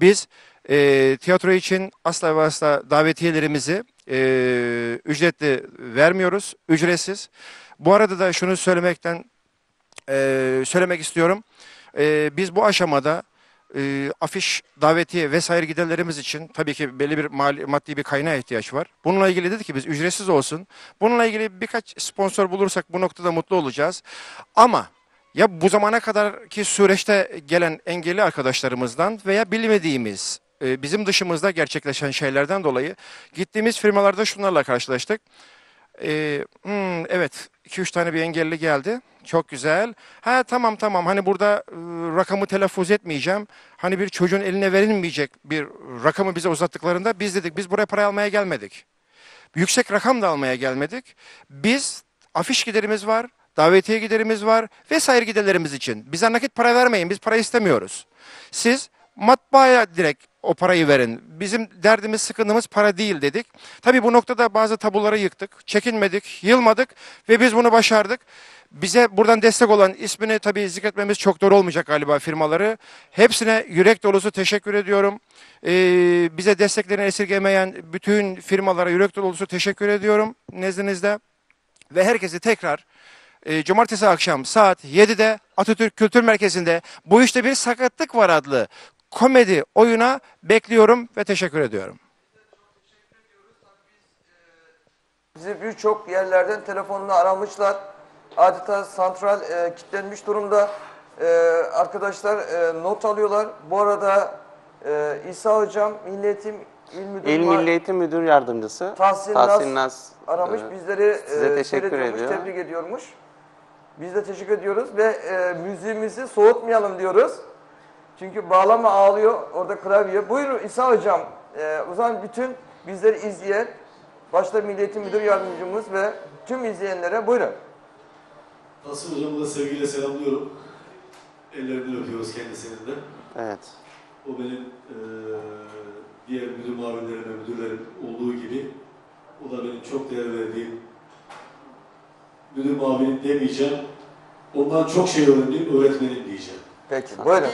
Biz e, tiyatro için asla ve asla davetiyelerimizi e, ücretli vermiyoruz, ücretsiz. Bu arada da şunu söylemekten e, söylemek istiyorum. E, biz bu aşamada e, afiş, davetiye vesaire giderlerimiz için tabii ki belli bir mali, maddi bir kaynağa ihtiyaç var. Bununla ilgili dedi ki biz ücretsiz olsun. Bununla ilgili birkaç sponsor bulursak bu noktada mutlu olacağız. Ama ya bu zamana kadarki süreçte gelen engelli arkadaşlarımızdan veya bilmediğimiz e, bizim dışımızda gerçekleşen şeylerden dolayı gittiğimiz firmalarda şunlarla karşılaştık. E, hmm, evet 2-3 tane bir engelli geldi. Çok güzel. Ha tamam tamam hani burada e, rakamı telaffuz etmeyeceğim. Hani bir çocuğun eline verilmeyecek bir rakamı bize uzattıklarında biz dedik biz buraya para almaya gelmedik. Yüksek rakam da almaya gelmedik. Biz afiş giderimiz var, davetiye giderimiz var vesaire giderlerimiz için. Bize nakit para vermeyin biz para istemiyoruz. Siz matbaaya direkt o parayı verin. Bizim derdimiz sıkıntımız para değil dedik. Tabii bu noktada bazı tabuları yıktık, çekinmedik, yılmadık ve biz bunu başardık. Bize buradan destek olan ismini tabii zikretmemiz çok doğru olmayacak galiba firmaları. Hepsine yürek dolusu teşekkür ediyorum. Ee, bize desteklerini esirgemeyen bütün firmalara yürek dolusu teşekkür ediyorum nezdinizde. Ve herkesi tekrar e, cumartesi akşam saat 7'de Atatürk Kültür Merkezi'nde bu işte bir sakatlık var adlı komedi oyuna bekliyorum ve teşekkür ediyorum. Bizi birçok yerlerden telefonla aramışlar. Adeta santral e, kilitlenmiş durumda. E, arkadaşlar e, not alıyorlar. Bu arada e, İsa Hocam Milli Eğitim İl Müdürü İl. Milli Eğitim Müdür Yardımcısı Tahsin Tahsin Naz Naz, aramış. e, Bizleri size e, teşekkür seyrediyormuş, ediyor. tebrik ediyormuş. Biz de teşekkür ediyoruz ve e, müziğimizi soğutmayalım diyoruz. Çünkü bağlama ağlıyor orada klavye. Buyurun İsa Hocam. E, o zaman bütün bizleri izleyen, başta Milli Eğitim Müdür Yardımcımız ve tüm izleyenlere buyurun. Tahsin hocamı da sevgiyle selamlıyorum. Ellerinden öpüyoruz kendisinin de. Evet. O benim eee diğer müdür mavinlerim ve müdürlerim olduğu gibi o da benim çok değer verdiğim müdür mavinim demeyeceğim. Ondan çok şey öğrendim, öğretmenim diyeceğim. Peki buyurun.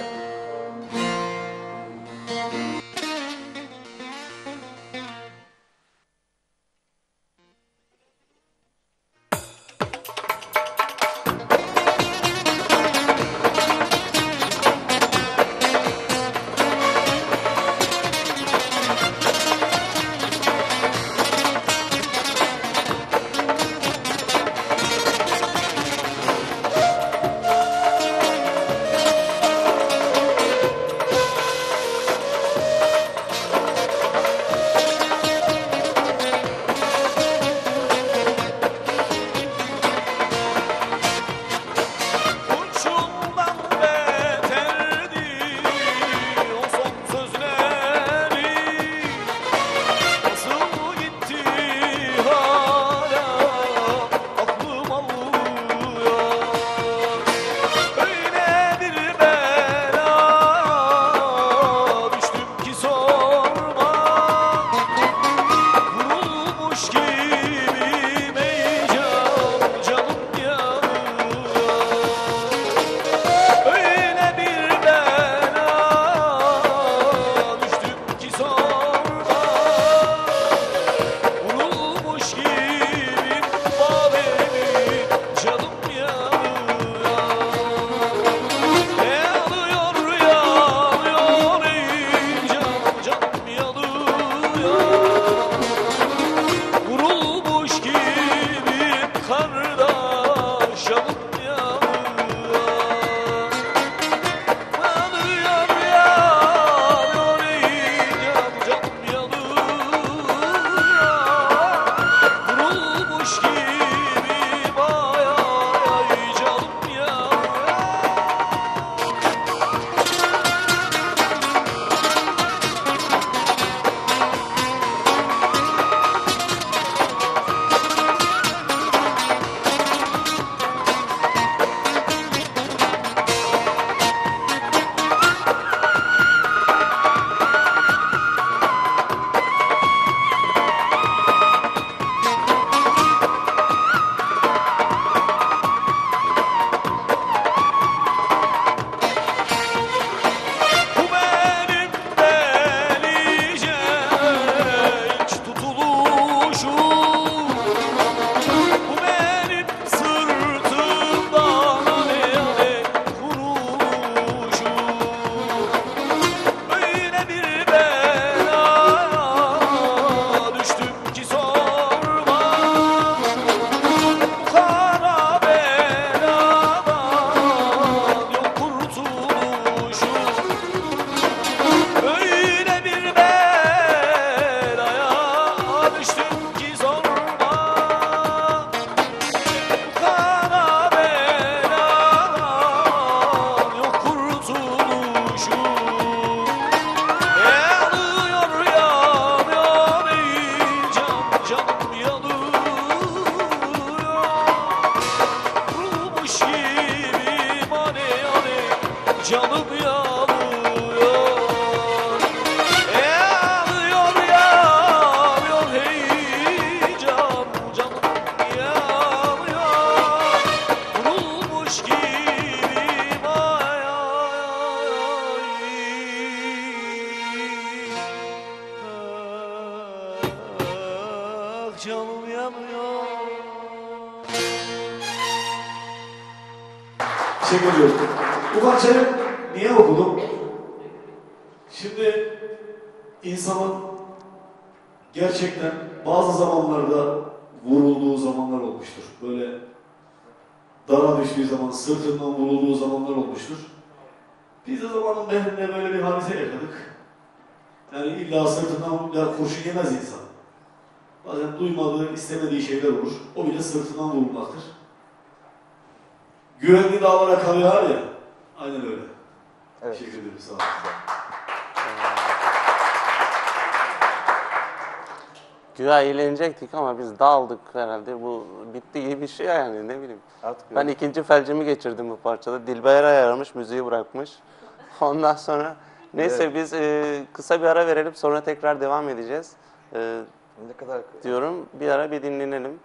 Biz dağıldık herhalde. Bu bitti gibi bir şey yani ne bileyim. Artık Ben ikinci felcimi geçirdim bu parçada. Dilber ayarlamış, müziği bırakmış. Ondan sonra neyse biz e, kısa bir ara verelim sonra tekrar devam edeceğiz. E, ne kadar diyorum bir ara bir dinlenelim.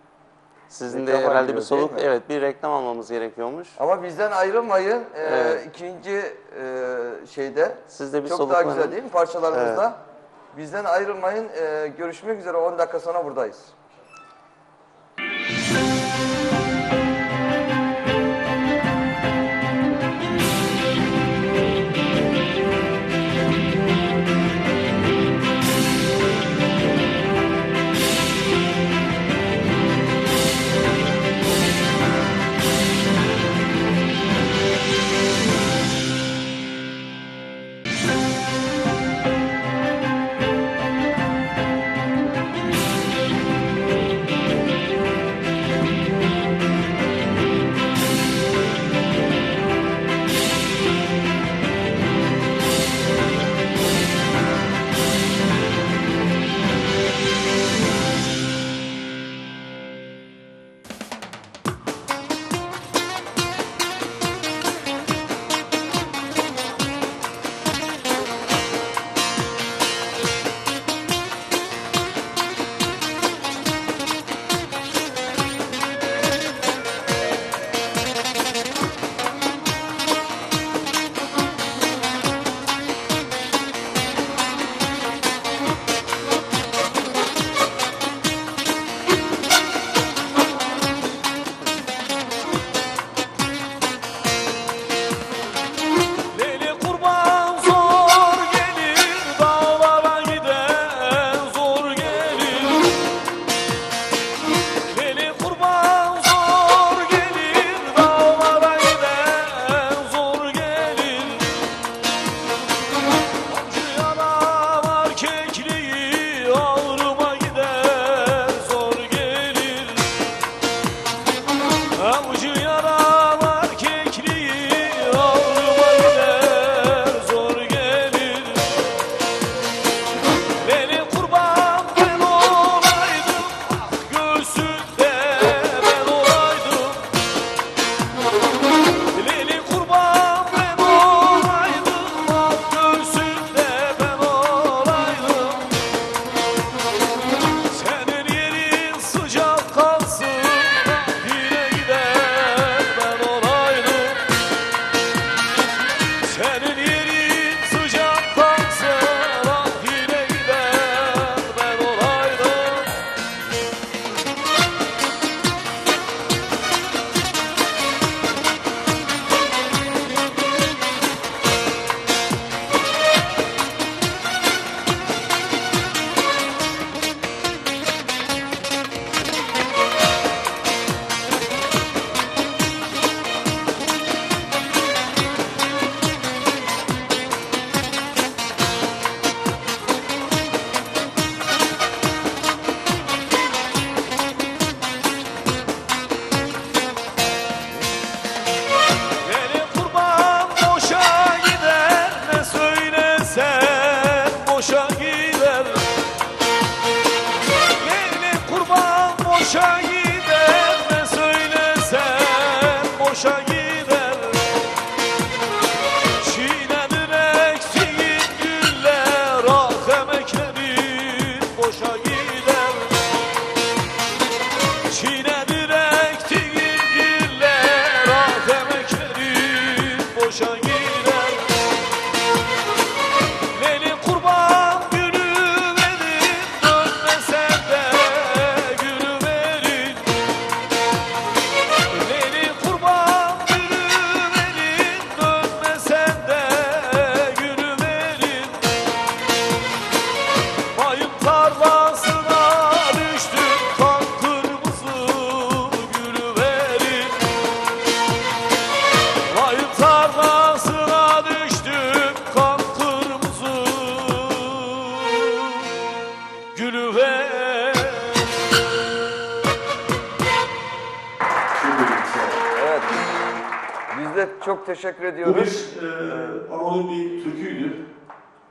Sizin de Reklama herhalde bir soluk evet bir reklam almamız gerekiyormuş. Ama bizden ayrılmayın. Ee, Evet. ikinci e, şeyde Siz de bir çok daha güzel değil mi parçalarımızda? Bizden ayrılmayın. Ee, görüşmek üzere 10 dakika sonra buradayız.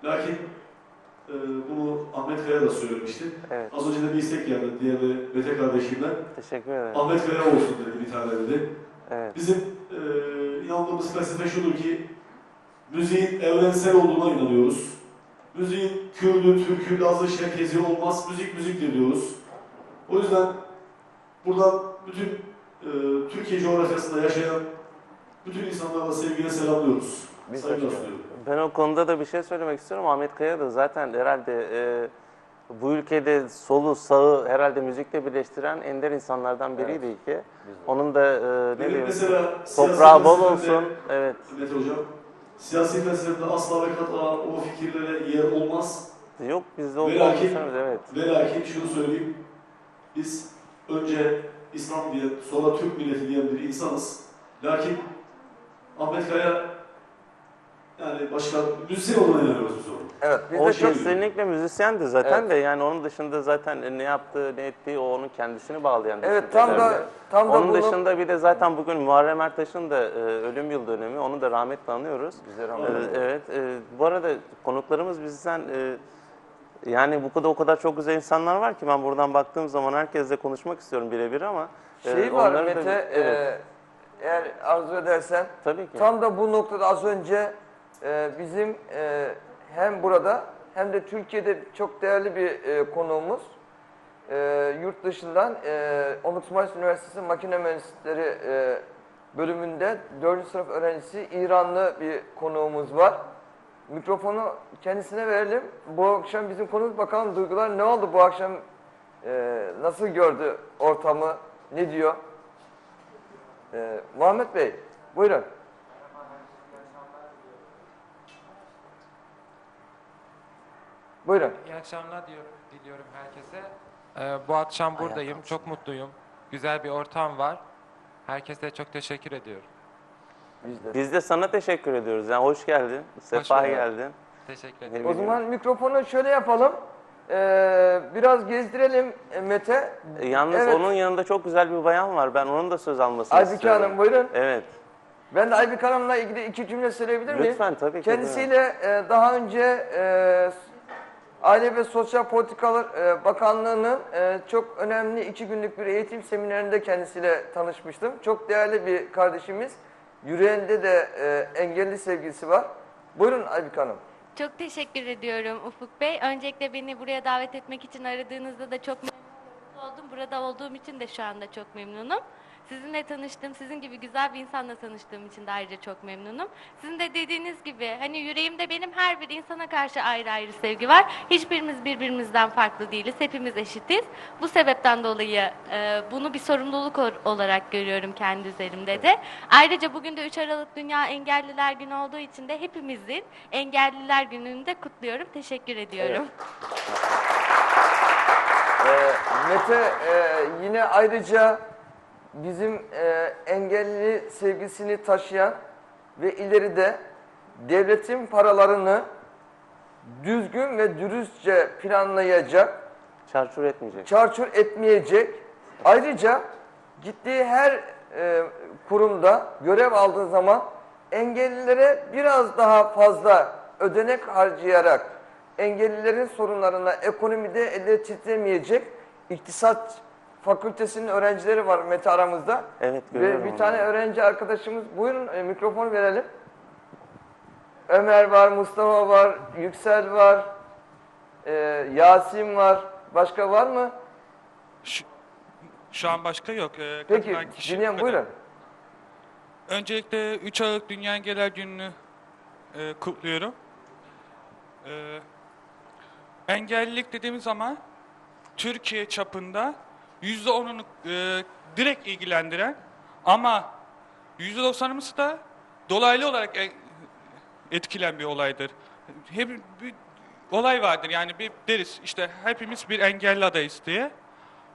Lakin e, bunu Ahmet Kaya da söylemişti. Evet. Az önce de bir istek geldi diğer Mete kardeşimden. Teşekkür ederim. Ahmet Kaya olsun dedi bir tane dedi. Evet. Bizim e, inandığımız felsefe şudur ki müziğin evrensel olduğuna inanıyoruz. Müziğin Kürdü, Türkü, Lazı, Şerkezi olmaz. Müzik müziktir diyoruz. O yüzden buradan bütün e, Türkiye coğrafyasında yaşayan bütün insanlara sevgiyle selamlıyoruz. Saygılar sunuyorum. Ben o konuda da bir şey söylemek istiyorum. Ahmet Kaya da zaten herhalde e, bu ülkede solu sağı herhalde müzikle birleştiren ender insanlardan biriydi ki. Onun da e, ne mesela toprağı bol siyasi olsun. Evet. Mete Hocam, siyasi felsefede asla ve kat'a o fikirlere yer olmaz. Yok bizde o Ve lakin- konuşuyoruz evet. Ve lakin şunu söyleyeyim, biz önce İslam diye, sonra Türk milleti diyen bir insanız. Lakin Ahmet Kaya, yani başka müzisyen olduğuna inanıyoruz biz onun. Evet, biz O de çok kesinlikle müzisyendi zaten Evet. de yani onun dışında zaten ne yaptığı ne ettiği o onun kendisini bağlayan Evet, tam da tam da Onun bunu dışında bir de zaten bugün Muharrem Ertaş'ın da e, ölüm yıl dönemi. Onu da rahmetle anıyoruz. Güzel E, ama. evet. e, bu arada konuklarımız bizden e, yani bu kadar o kadar çok güzel insanlar var ki ben buradan baktığım zaman herkesle konuşmak istiyorum birebir ama e, Şey var onları da- Mete, evet, e, eğer arzu edersen tabii ki. Tam da bu noktada az önce e, bizim e, hem burada hem de Türkiye'de çok değerli bir e, konuğumuz e, yurt dışından e, 19 Mayıs Üniversitesi Makine Mühendisleri e, bölümünde 4. sınıf öğrencisi İranlı bir konuğumuz var. Mikrofonu kendisine verelim. Bu akşam bizim konumuz bakalım duygular ne oldu bu akşam e, nasıl gördü ortamı ne diyor? Muhammed Bey buyurun. Buyurun. İyi akşamlar diyorum, diliyorum herkese. Ee, bu akşam buradayım, çok mutluyum. Güzel bir ortam var. Herkese çok teşekkür ediyorum. Biz de. Biz de sana teşekkür ediyoruz. Yani hoş geldin. Sefa bulduk. geldin. Teşekkür ederim. O zaman mikrofonu şöyle yapalım. Ee, biraz gezdirelim e, Mete. E, Yalnız Evet. onun yanında çok güzel bir bayan var. Ben onun da söz almasını Aybüke istiyorum. Hanım buyurun. Evet. Ben de Aybüke Hanım'la ilgili iki cümle söyleyebilir miyim? Lütfen tabii ki. Kendisiyle e, daha önce e, Aile ve Sosyal Politikalar e, Bakanlığı'nın e, çok önemli iki günlük bir eğitim seminerinde kendisiyle tanışmıştım. Çok değerli bir kardeşimiz. Yüreğinde de e, engelli sevgisi var. Buyurun Aybüke Hanım. Çok teşekkür ediyorum Ufuk Bey. Öncelikle beni buraya davet etmek için aradığınızda da çok memnun oldum. Burada olduğum için de şu anda çok memnunum. Sizinle tanıştım, sizin gibi güzel bir insanla tanıştığım için de ayrıca çok memnunum. Sizin de dediğiniz gibi hani yüreğimde benim her bir insana karşı ayrı ayrı sevgi var. Hiçbirimiz birbirimizden farklı değiliz, hepimiz eşitiz. Bu sebepten dolayı e, bunu bir sorumluluk or- olarak görüyorum kendi üzerimde de. Ayrıca bugün de 3 Aralık Dünya Engelliler Günü olduğu için de hepimizin Engelliler Günü'nü de kutluyorum. Teşekkür ediyorum. Ee, Mete e, yine ayrıca bizim e, engelli sevgisini taşıyan ve ileride devletin paralarını düzgün ve dürüstçe planlayacak, Çarçur etmeyecek. çarçur etmeyecek. Ayrıca gittiği her e, kurumda görev aldığı zaman engellilere biraz daha fazla ödenek harcayarak engellilerin sorunlarına ekonomide elle titremeyecek iktisat fakültesinin öğrencileri var Mete aramızda. Evet Ve görüyorum. bir onu. tane öğrenci arkadaşımız, buyurun e, mikrofon verelim. Ömer var, Mustafa var, Yüksel var, e, Yasin var. Başka var mı? Şu, şu an başka yok. Ee, Peki, katılan kişi dinleyen bu kadar. buyurun. Öncelikle 3 Aralık Dünya Engeller Günü'nü e, kutluyorum. Ee, engellilik dediğimiz zaman Türkiye çapında %10'unu e, direkt ilgilendiren ama %90'ımız da dolaylı olarak e- etkilen bir olaydır. Hep bir olay vardır yani bir deriz işte hepimiz bir engelli adayız diye.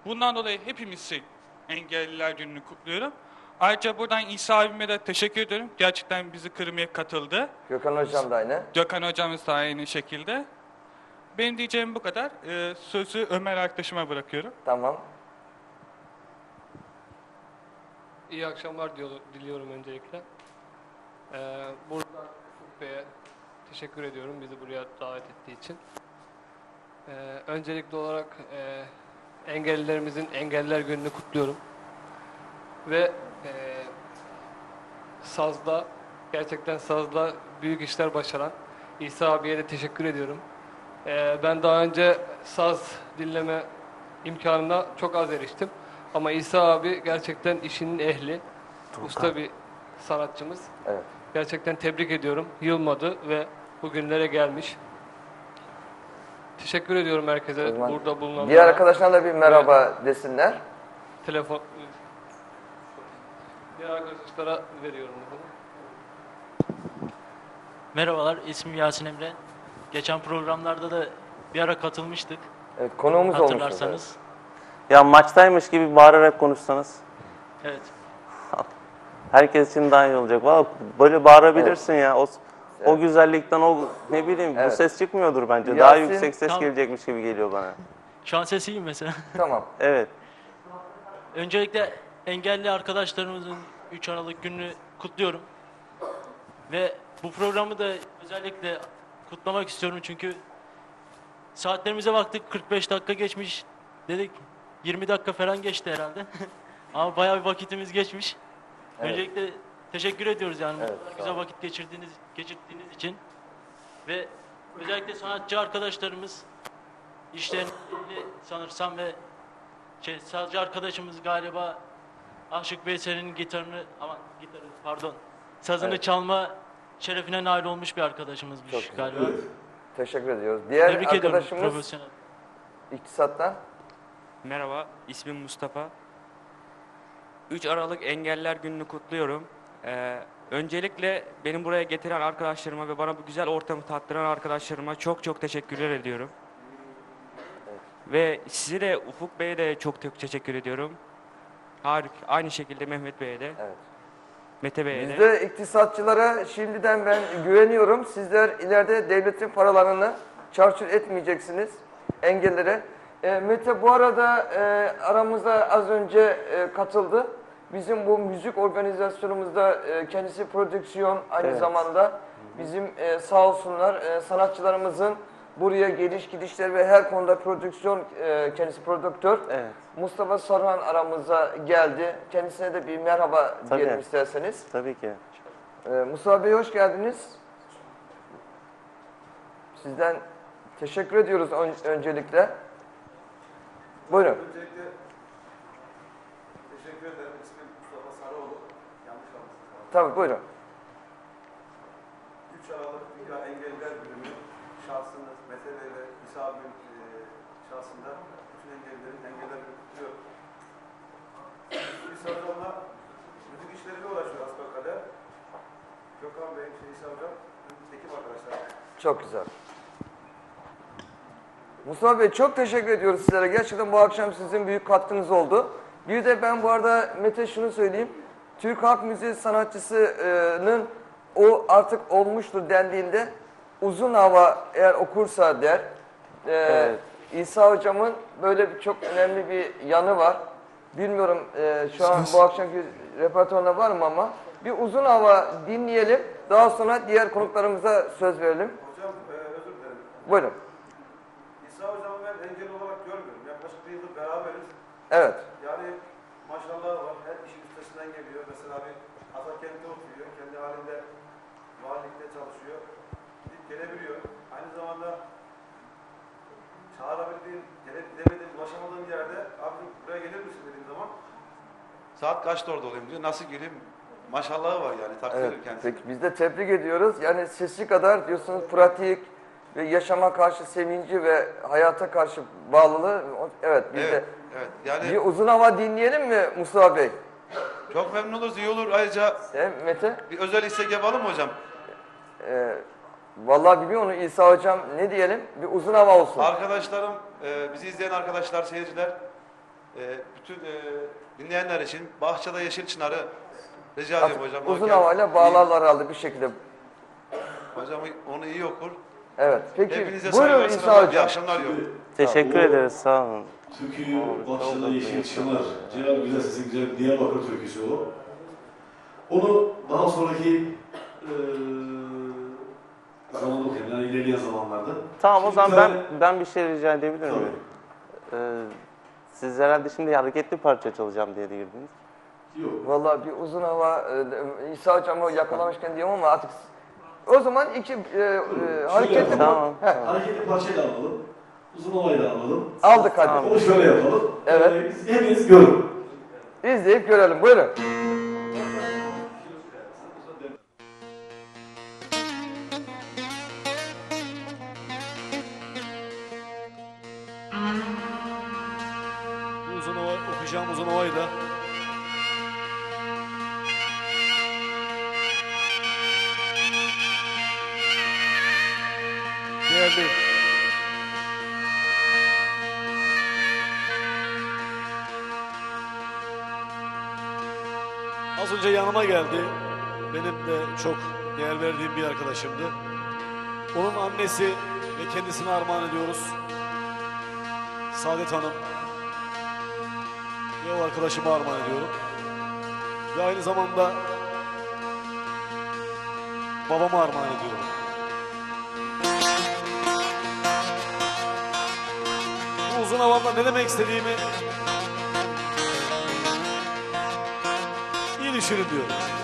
Bundan dolayı hepimizin Engelliler Günü'nü kutluyorum. Ayrıca buradan İsa abime de teşekkür ediyorum. Gerçekten bizi kırmaya katıldı. Gökhan Hocam da aynı. Gökhan hocamız da aynı şekilde. Benim diyeceğim bu kadar. Ee, sözü Ömer arkadaşıma bırakıyorum. Tamam. İyi akşamlar diliyorum öncelikle. Ee, buradan Ufuk Bey'e teşekkür ediyorum bizi buraya davet ettiği için. Ee, öncelikli olarak e, engellilerimizin Engelliler Günü'nü kutluyorum. Ve e, Saz'da, gerçekten Saz'da büyük işler başaran İsa abiye de teşekkür ediyorum. Ee, ben daha önce saz dinleme imkanına çok az eriştim. Ama İsa abi gerçekten işinin ehli, usta bir sanatçımız. Evet. Gerçekten tebrik ediyorum. Yılmadı ve bugünlere gelmiş. Teşekkür ediyorum herkese O zaman burada bulunanlara. Diğer arkadaşlarına da bir merhaba desinler. Telefon Diğer arkadaşlara veriyorum. bunu. Merhabalar, ismim Yasin Emre. Geçen programlarda da bir ara katılmıştık. Evet, konuğumuz olmuştu. Hatırlarsanız. Ya maçtaymış gibi bağırarak konuşsanız Evet. herkes için daha iyi olacak. Valla böyle bağırabilirsin ya. O, o güzellikten o ne bileyim Evet. bu ses çıkmıyordur bence. Daha Yasin, yüksek ses tam- gelecekmiş gibi geliyor bana. Şu an sesi iyi mesela. Tamam. Evet. Öncelikle engelli arkadaşlarımızın 3 Aralık gününü kutluyorum. Ve bu programı da özellikle kutlamak istiyorum çünkü saatlerimize baktık 45 dakika geçmiş dedik 20 dakika falan geçti herhalde. Ama bayağı bir vakitimiz geçmiş. Evet. Öncelikle teşekkür ediyoruz yani bu Evet, kadar güzel vakit geçirdiğiniz geçirdiğiniz için. Ve özellikle sanatçı arkadaşlarımız işlerini sanırsam ve şey, sazcı arkadaşımız galiba Aşık Veysel'in gitarını aman gitarı pardon sazını Evet. çalma şerefine nail olmuş bir arkadaşımızmış Çok galiba. Teşekkür ediyoruz. Diğer Tebrik arkadaşımız iktisattan. Merhaba, ismim Mustafa. 3 Aralık Engeller Günü'nü kutluyorum. Ee, öncelikle benim buraya getiren arkadaşlarıma ve bana bu güzel ortamı tattıran arkadaşlarıma çok çok teşekkürler ediyorum. Ve size de Ufuk Bey'e de çok çok teşekkür ediyorum. Harika. Aynı şekilde Mehmet Bey'e de. Evet. Mete Bey'e de. Biz de iktisatçılara şimdiden ben güveniyorum. Sizler ileride devletin paralarını çarçur etmeyeceksiniz engellere. E, Mete bu arada e, aramıza az önce e, katıldı. Bizim bu müzik organizasyonumuzda e, kendisi prodüksiyon aynı Evet. zamanda bizim e, sağ olsunlar e, sanatçılarımızın buraya geliş gidişler ve her konuda prodüksiyon e, kendisi prodüktör. Evet. Mustafa Saruhan aramıza geldi. Kendisine de bir merhaba Tabii. diyelim isterseniz. Tabii ki. Ee, Musa Bey hoş geldiniz. Sizden teşekkür ediyoruz ön- öncelikle. Buyurun. Öncelikle teşekkür ederim. İsmim Mustafa Sarıoğlu. Yanlış anlaşılmasın. Tabii buyurun. 3 Aralık Dünya Engelliler Günü'nü şahsınız, Mete Bey ve İsa abinin e, şahsında bütün engellilerin engeller günü kutluyorum. İsa Hocam'la müzik işleriyle uğraşıyor Asbakaler. Gökhan Bey, şey İsa Hocam, ekip arkadaşlar. Çok güzel. Mustafa Bey çok teşekkür ediyoruz sizlere. Gerçekten bu akşam sizin büyük katkınız oldu. Bir de ben bu arada Mete şunu söyleyeyim. Türk halk müziği sanatçısının o artık olmuştur dendiğinde uzun hava eğer okursa der. Ee, Evet. İsa hocamın böyle bir çok önemli bir yanı var. Bilmiyorum e, şu an bu akşamki repertuarında var mı ama bir uzun hava dinleyelim. Daha sonra diğer konuklarımıza söz verelim. Hocam e, özür dilerim. Buyurun. Engel olarak görmüyorum. Yaklaşık bir yıldır beraberiz. Evet. Yani maşallah var. Her işin üstesinden geliyor. Mesela bir Atakent'te oturuyor. Kendi halinde valilikte çalışıyor. Gidip gelebiliyor. Aynı zamanda çağırabildiğim, gelip gidemediğim, ulaşamadığım yerde abi buraya gelir misin dediğim zaman saat kaçta orada olayım diyor. Nasıl geleyim? Maşallahı var yani. Takdir Evet. kendisini. Peki biz de tebrik ediyoruz. Yani sesi kadar diyorsunuz pratik ve yaşama karşı sevinci ve hayata karşı bağlılığı. Evet biz Evet, de evet. Yani bir uzun hava dinleyelim mi Mustafa Bey? çok memnun oluruz, iyi olur. Ayrıca E, Mete? bir özel istek yapalım mı hocam? E, vallahi bilmiyorum onu İsa hocam ne diyelim? Bir uzun hava olsun. Arkadaşlarım, e, bizi izleyen arkadaşlar, seyirciler, e, bütün e, dinleyenler için Bahçede Yeşil Çınar'ı rica ediyorum hocam. uzun havayla bağlarlar herhalde bir şekilde. Hocam onu iyi okur. Evet. Peki Hepinize buyurun saygılar, İsa selamlar, iyi hocam. akşamlar diyorum. Teşekkür ederiz. Sağ olun. Türküyü başladı Yeşil Çınar. Celal Güzel Ses'in güzel Diyarbakır türküsü o. Onu daha sonraki e, zaman okuyayım. Yani ilerleyen zamanlarda. Tamam o Şimdi zaman ben tane- ben bir şey rica edebilir Tabii. miyim? Ee, siz herhalde şimdi hareketli parça çalacağım diye de girdiniz. Yok. Vallahi bir uzun hava e, İsa hocamı yakalamışken diyorum ama artık o zaman iki e, e, hareketli Tamam. Heh. Hareketli parçayla alalım. Uzun havayı da alalım. Aldık hadi. Onu şöyle yapalım. Evet. Ee, biz hepiniz görün. İzleyip görelim. Buyurun. Geldi. Benim de çok değer verdiğim bir arkadaşımdı. Onun annesi ve kendisine armağan ediyoruz. Saadet Hanım ve o arkadaşıma armağan ediyorum. Ve aynı zamanda babama armağan ediyorum. Bu uzun havamda ne demek istediğimi iyi düşünün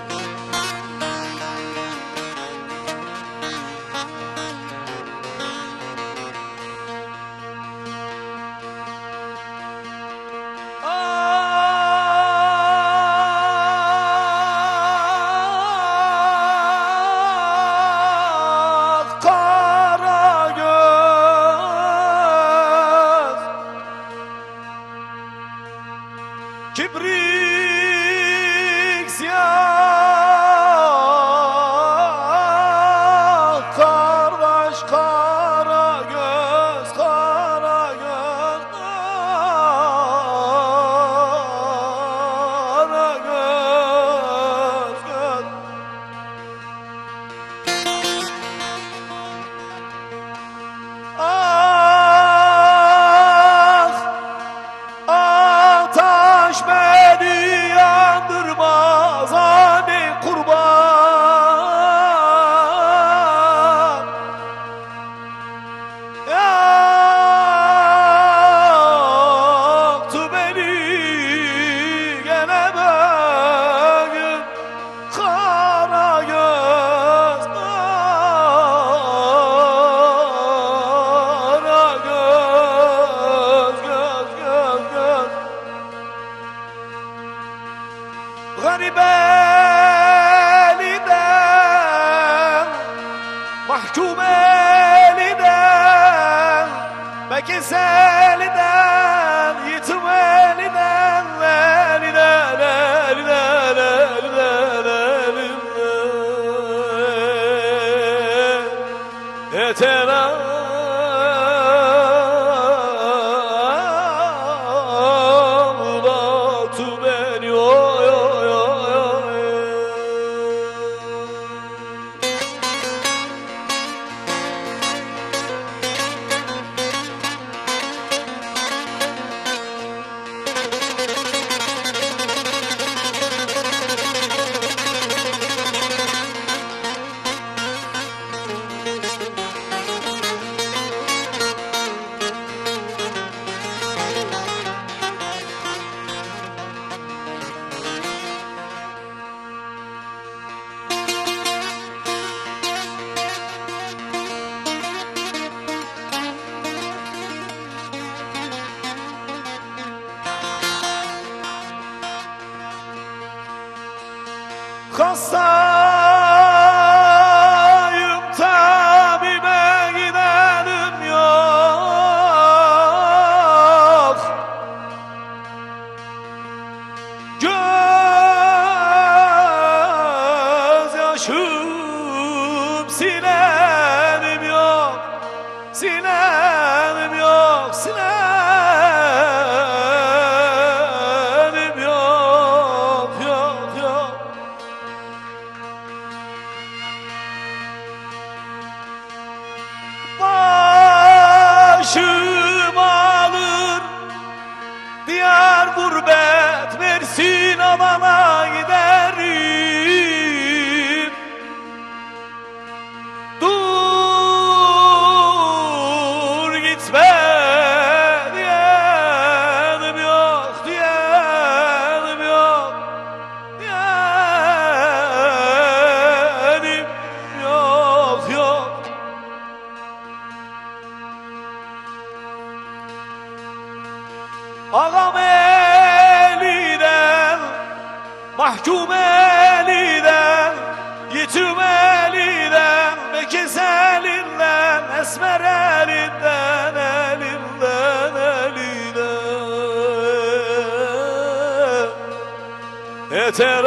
Yeter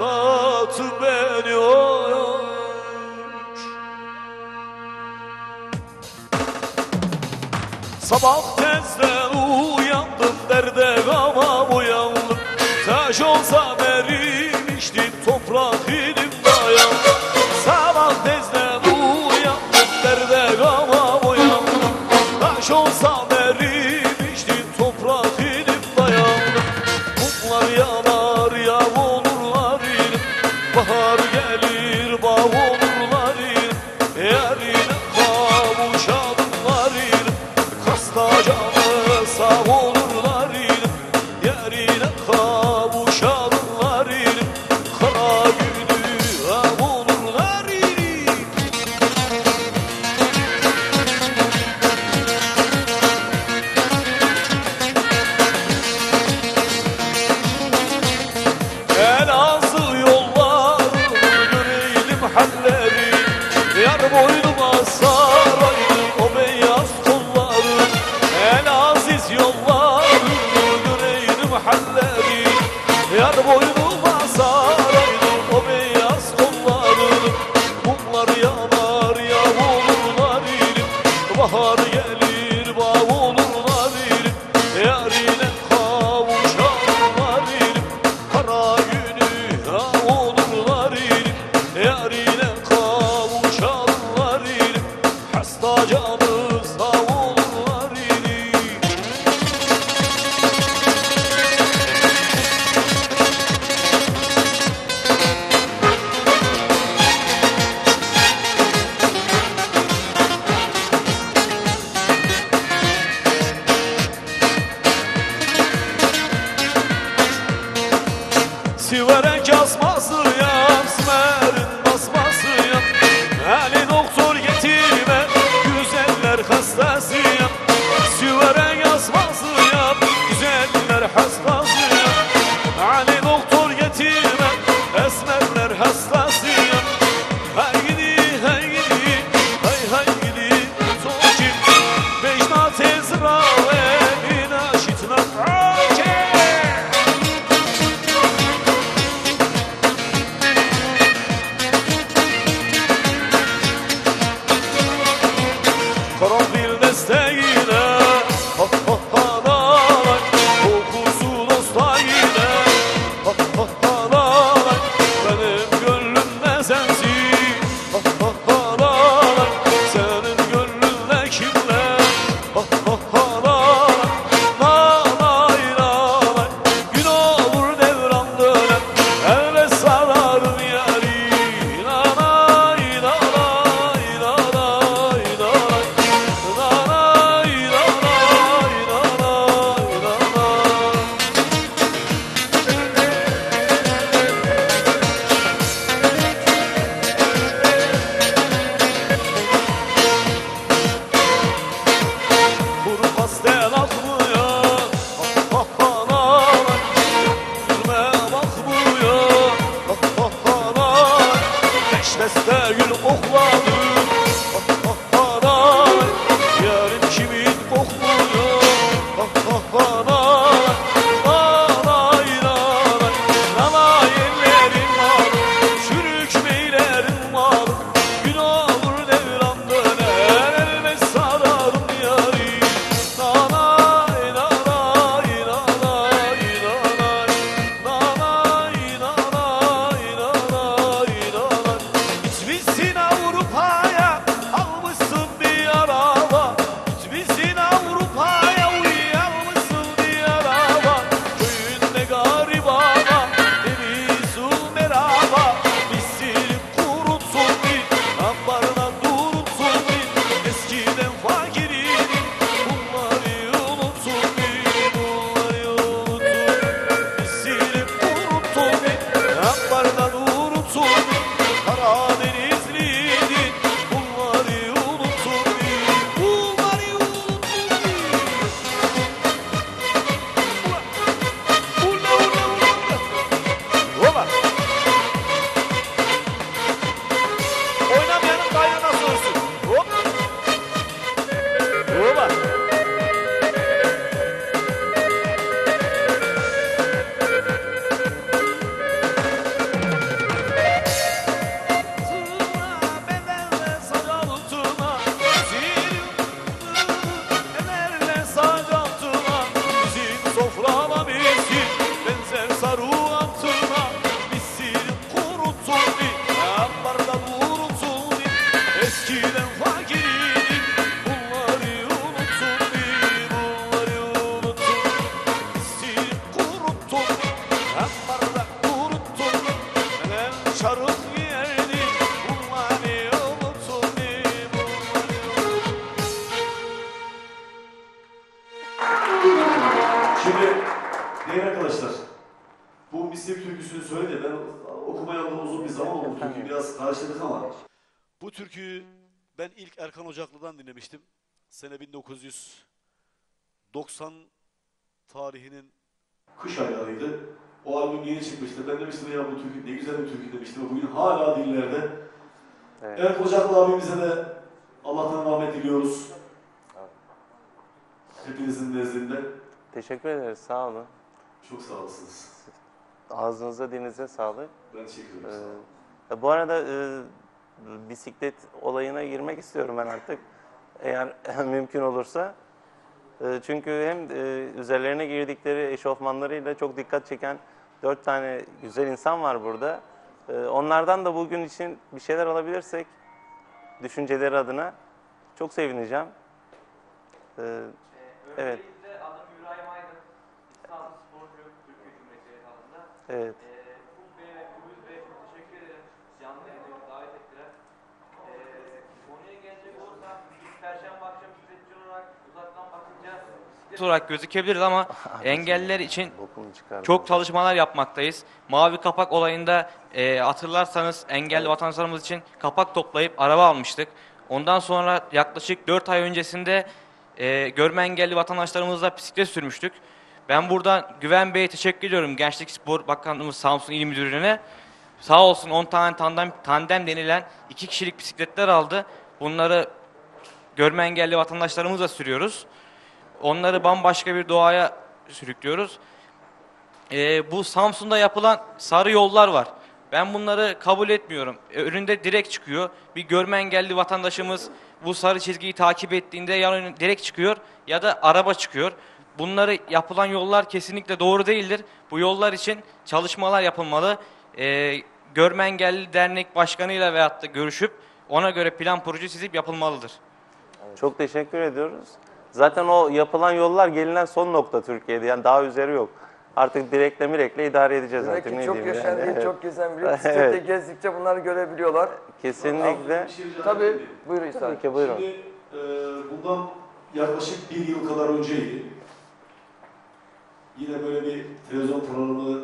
ağlatın beni oy. Sabah 1990 tarihinin Kış aylarıydı. O albüm yeni çıkmıştı. Ben demiştim ya bu türkü ne güzel bir türkü demiştim. Bugün hala dillerde. Evet. Evet Ocaklı abimize de Allah'tan rahmet diliyoruz. Hepinizin nezdinde. Teşekkür ederiz. Sağ olun. Çok sağ olasınız. Ağzınıza dilinize sağlık. Ben teşekkür ederim. Ee, bu arada e, bisiklet olayına girmek istiyorum ben artık. Eğer mümkün olursa. E, çünkü hem e, üzerlerine girdikleri eşofmanlarıyla çok dikkat çeken dört tane güzel insan var burada. E, onlardan da bugün için bir şeyler alabilirsek düşünceleri adına çok sevineceğim. E, evet. Öncelikle adım İbrahim Aydın. İstanbul sporcu Türkiye Cumhuriyeti Yayınları'nda. Evet. Ee, Ufuk Bey ve Gürbüz Bey'e çok teşekkür ederim. Canlı yayına davet ettiler. Ee, konuya gelecek olursam biz Perşembe akşam bisikletçi olarak uzaktan bakınca bisiklet olarak gözükebiliriz ama engelliler için çok çalışmalar yapmaktayız. Mavi kapak olayında e, hatırlarsanız engelli vatandaşlarımız için kapak toplayıp araba almıştık. Ondan sonra yaklaşık 4 ay öncesinde e, görme engelli vatandaşlarımızla bisiklet sürmüştük. Ben buradan Güven Bey'e teşekkür ediyorum. Gençlik Spor Bakanlığımız Samsun İl Müdürlüğü'ne. Sağ olsun 10 tane tandem, tandem denilen iki kişilik bisikletler aldı. Bunları görme engelli vatandaşlarımızla sürüyoruz. Onları bambaşka bir doğaya sürüklüyoruz. Ee, bu Samsun'da yapılan sarı yollar var. Ben bunları kabul etmiyorum. E, Önünde direkt çıkıyor. Bir görme engelli vatandaşımız bu sarı çizgiyi takip ettiğinde ya direkt çıkıyor ya da araba çıkıyor. Bunları yapılan yollar kesinlikle doğru değildir. Bu yollar için çalışmalar yapılmalı. Ee, görme engelli dernek başkanıyla veyahut da görüşüp ona göre plan proje çizip yapılmalıdır. Çok teşekkür ediyoruz. Zaten o yapılan yollar gelinen son nokta Türkiye'de. Yani daha üzeri yok. Artık direkle mirekle idare edeceğiz Demek artık. ki ne çok yaşayan yani. değil, çok gezen biri. Evet. gezdikçe bunları görebiliyorlar. Kesinlikle. Tabii, buyur İsa. Tabii ki buyurun. Şimdi e, bundan yaklaşık bir yıl kadar önceydi. Yine böyle bir televizyon programı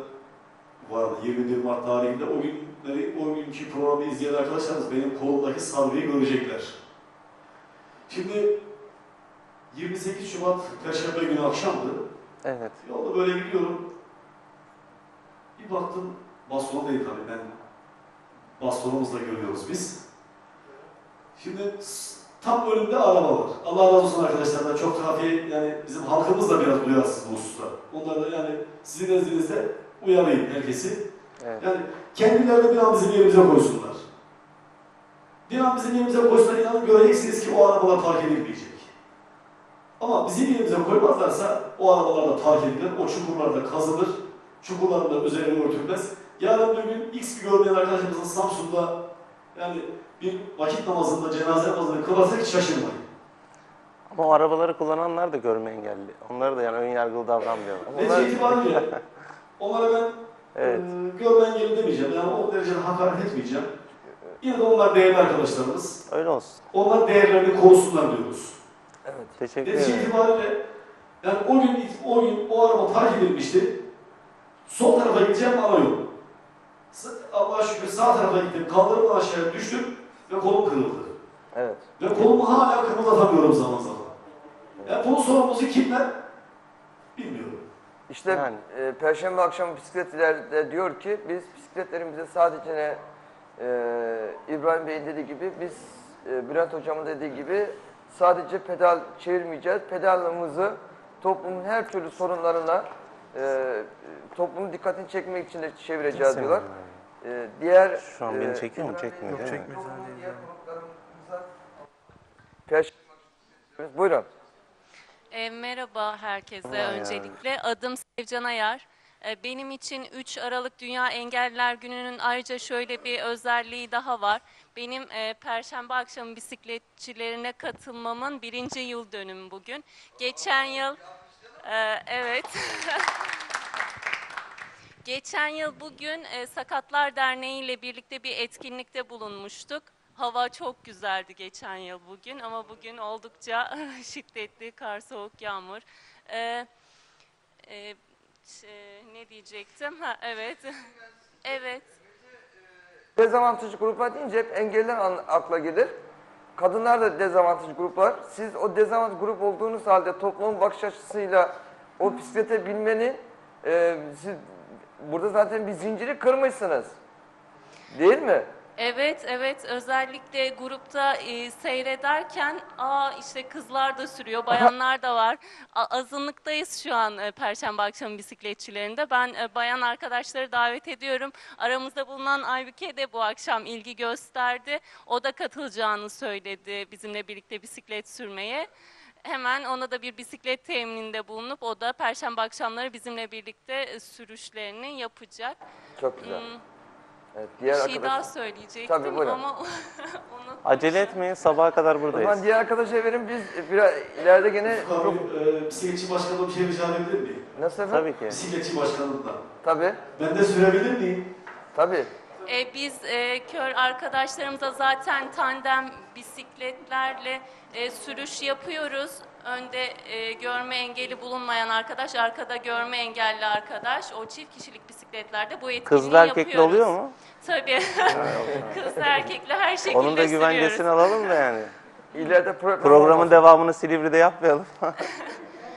vardı 21 Mart tarihinde. O günleri, o günkü programı izleyen arkadaşlarımız benim kolumdaki sabrıyı görecekler. Şimdi 28 Şubat Perşembe günü akşamdı. Evet. Yolda böyle gidiyorum. Bir baktım, baston değil tabii ben bastonumuzla görüyoruz biz. Şimdi tam önümde araba var. Allah razı olsun arkadaşlardan çok trafiği yani bizim halkımız da biraz duyarsız bu hususta. Onlar da yani sizin nezdinizde uyarayım herkesi. Evet. Yani kendileri de bir an bizim yerimize koysunlar. Bir an bizim yerimize koysunlar inanın göreceksiniz ki o arabalar park edilmeyecek. Ama bizim yerimize koymazlarsa o arabalar da park edilir, o çukurlarda kazılır, çukurların da üzerine örtülmez. Yarın bir gün X bir görmeyen arkadaşımızın Samsun'da yani bir vakit namazında, cenaze namazında kılarsa hiç şaşırmayın. Ama o arabaları kullananlar da görme engelli. Onları da yani ön yargılı davranmıyorum. Netice itibariyle onlara ben Evet. e, görme engelli demeyeceğim. Yani o derecede hakaret etmeyeceğim. Yine de onlar değerli arkadaşlarımız. Öyle olsun. Onlar değerlerini korusunlar diyoruz. Evet. Teşekkür Netice ederim. itibariyle yani o gün o gün o araba park edilmişti. Sol tarafa gideceğim ana yol. S- Allah'a şükür sağ tarafa gittim. Kaldırımdan aşağıya düştüm ve kolum kırıldı. Evet. Ve kolumu hala kımıldatamıyorum zaman zaman. Yani bunun sorumlusu kimler? Bilmiyorum. İşte e, Perşembe akşamı bisikletlerde diyor ki biz bisikletlerimize sadece ne, e, İbrahim Bey'in dediği gibi biz e, Bülent Hocam'ın dediği gibi sadece pedal çevirmeyeceğiz. Pedalımızı toplumun her türlü sorunlarına e, toplumun dikkatini çekmek için de çevireceğiz diyorlar. E, diğer Şu an beni çekiyor mu? Çekmiyor değil mi? diğer konuklarımıza Perşembe Buyurun. E, merhaba herkese Merhaba. öncelikle. Adım Sevcan Ayar. E, benim için 3 Aralık Dünya Engelliler Günü'nün ayrıca şöyle bir özelliği daha var. Benim e, Perşembe akşamı bisikletçilerine katılmamın birinci yıl dönümü bugün. Geçen yıl, e, evet. Geçen yıl bugün e, Sakatlar Derneği ile birlikte bir etkinlikte bulunmuştuk. Hava çok güzeldi geçen yıl bugün ama bugün oldukça şiddetli kar, soğuk, yağmur. E, e, ş- ne diyecektim? Ha, evet. evet. Dezavantajlı gruplar deyince hep engelliler an- akla gelir. Kadınlar da dezavantajlı gruplar. Siz o dezavantajlı grup olduğunuz halde toplumun bakış açısıyla o bisiklete binmenin e, siz burada zaten bir zinciri kırmışsınız. Değil mi? Evet, evet. Özellikle grupta e, seyrederken, aa işte kızlar da sürüyor, bayanlar da var. A- azınlıktayız şu an e, Perşembe akşamı bisikletçilerinde. Ben e, bayan arkadaşları davet ediyorum. Aramızda bulunan Aybüke de bu akşam ilgi gösterdi. O da katılacağını söyledi bizimle birlikte bisiklet sürmeye. Hemen ona da bir bisiklet temininde bulunup o da Perşembe akşamları bizimle birlikte e, sürüşlerini yapacak. Çok güzel. Hmm, Evet, bir diğer şey arkadaş- daha söyleyecektim Tabii, buyurun. ama onu Acele etmeyin sabaha kadar O buradayız. zaman diğer arkadaşa verin biz biraz ileride gene Abi, e, bisikletçi başkanına bir şey rica edebilir miyim? Nasıl efendim? Tabii ki. Bisikletçi başkanından. Tabii. Ben de sürebilir miyim? Tabii. E, biz e, kör arkadaşlarımıza zaten tandem bisikletlerle e, sürüş yapıyoruz. Önde e, görme engeli bulunmayan arkadaş, arkada görme engelli arkadaş. O çift kişilik bisikletlerde bu etkinliği Kızlı erkekli yapıyoruz. oluyor mu? Tabii. Kızlı erkekli her şekilde Onun da güvencesini sürüyoruz. alalım da yani. İleride program Programın devamını Silivri'de yapmayalım.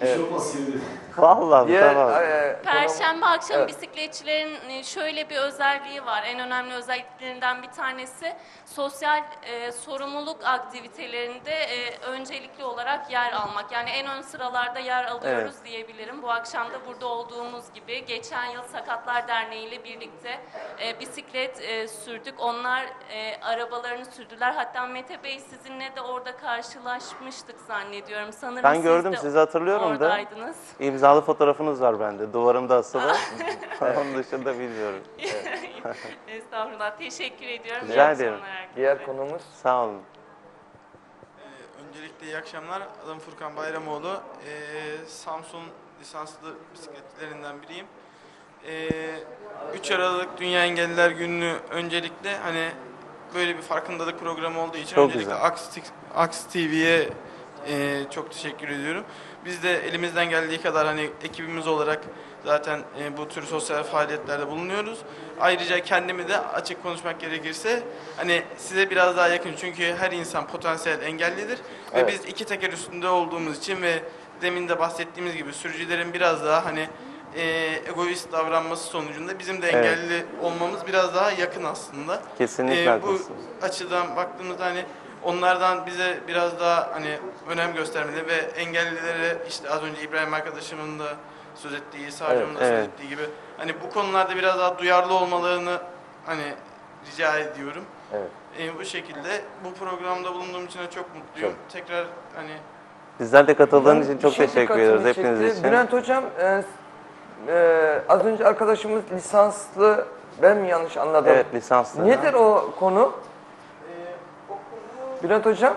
Bir şey olmaz Silivri. Vallahi Diğer, tamam. e, Perşembe akşam Evet. bisikletçilerin e, şöyle bir özelliği var. En önemli özelliklerinden bir tanesi sosyal e, sorumluluk aktivitelerinde e, öncelikli olarak yer almak. Yani en ön sıralarda yer alıyoruz diyebilirim. Bu akşam da burada olduğumuz gibi geçen yıl Sakatlar Derneği ile birlikte e, bisiklet e, sürdük. Onlar e, arabalarını sürdüler. Hatta Mete Bey sizinle de orada karşılaşmıştık zannediyorum. Sanırım Ben siz gördüm de sizi hatırlıyorum da. oradaydınız. İmzalı fotoğrafınız var bende. Duvarımda asılı. Onun dışında bilmiyorum. Estağfurullah. Teşekkür ediyorum. Rica İyi ederim. Diğer konumuz Sağ olun. Öncelikle iyi akşamlar. Adım Furkan Bayramoğlu. Ee, Samsun lisanslı bisikletlerinden biriyim. Ee, 3 Aralık Dünya Engelliler Günü'nü öncelikle hani böyle bir farkındalık programı olduğu için Çok öncelikle güzel. Aks, Aks TV'ye e, çok teşekkür ediyorum. Biz de elimizden geldiği kadar hani ekibimiz olarak zaten e, bu tür sosyal faaliyetlerde bulunuyoruz. Ayrıca kendimi de açık konuşmak gerekirse hani size biraz daha yakın çünkü her insan potansiyel engellidir ve Evet. biz iki teker üstünde olduğumuz için ve demin de bahsettiğimiz gibi sürücülerin biraz daha hani e, egoist davranması sonucunda bizim de Evet. engelli olmamız biraz daha yakın aslında. Kesinlikle E, bu açıdan baktığımızda hani onlardan bize biraz daha hani önem göstermeli ve engellilere işte az önce İbrahim arkadaşımın da söz ettiği, İsa Evet, hocamın da söz evet. ettiği gibi hani bu konularda biraz daha duyarlı olmalarını hani rica ediyorum. Evet. E, bu şekilde bu programda bulunduğum için de çok mutluyum. Tekrar hani Bizler de katıldığınız için çok Şey teşekkür ediyoruz çekti. hepiniz için. Bülent Hocam e, e, az önce arkadaşımız lisanslı ben mi yanlış anladım? Evet, lisanslı. Nedir o konu? Bülent Hocam?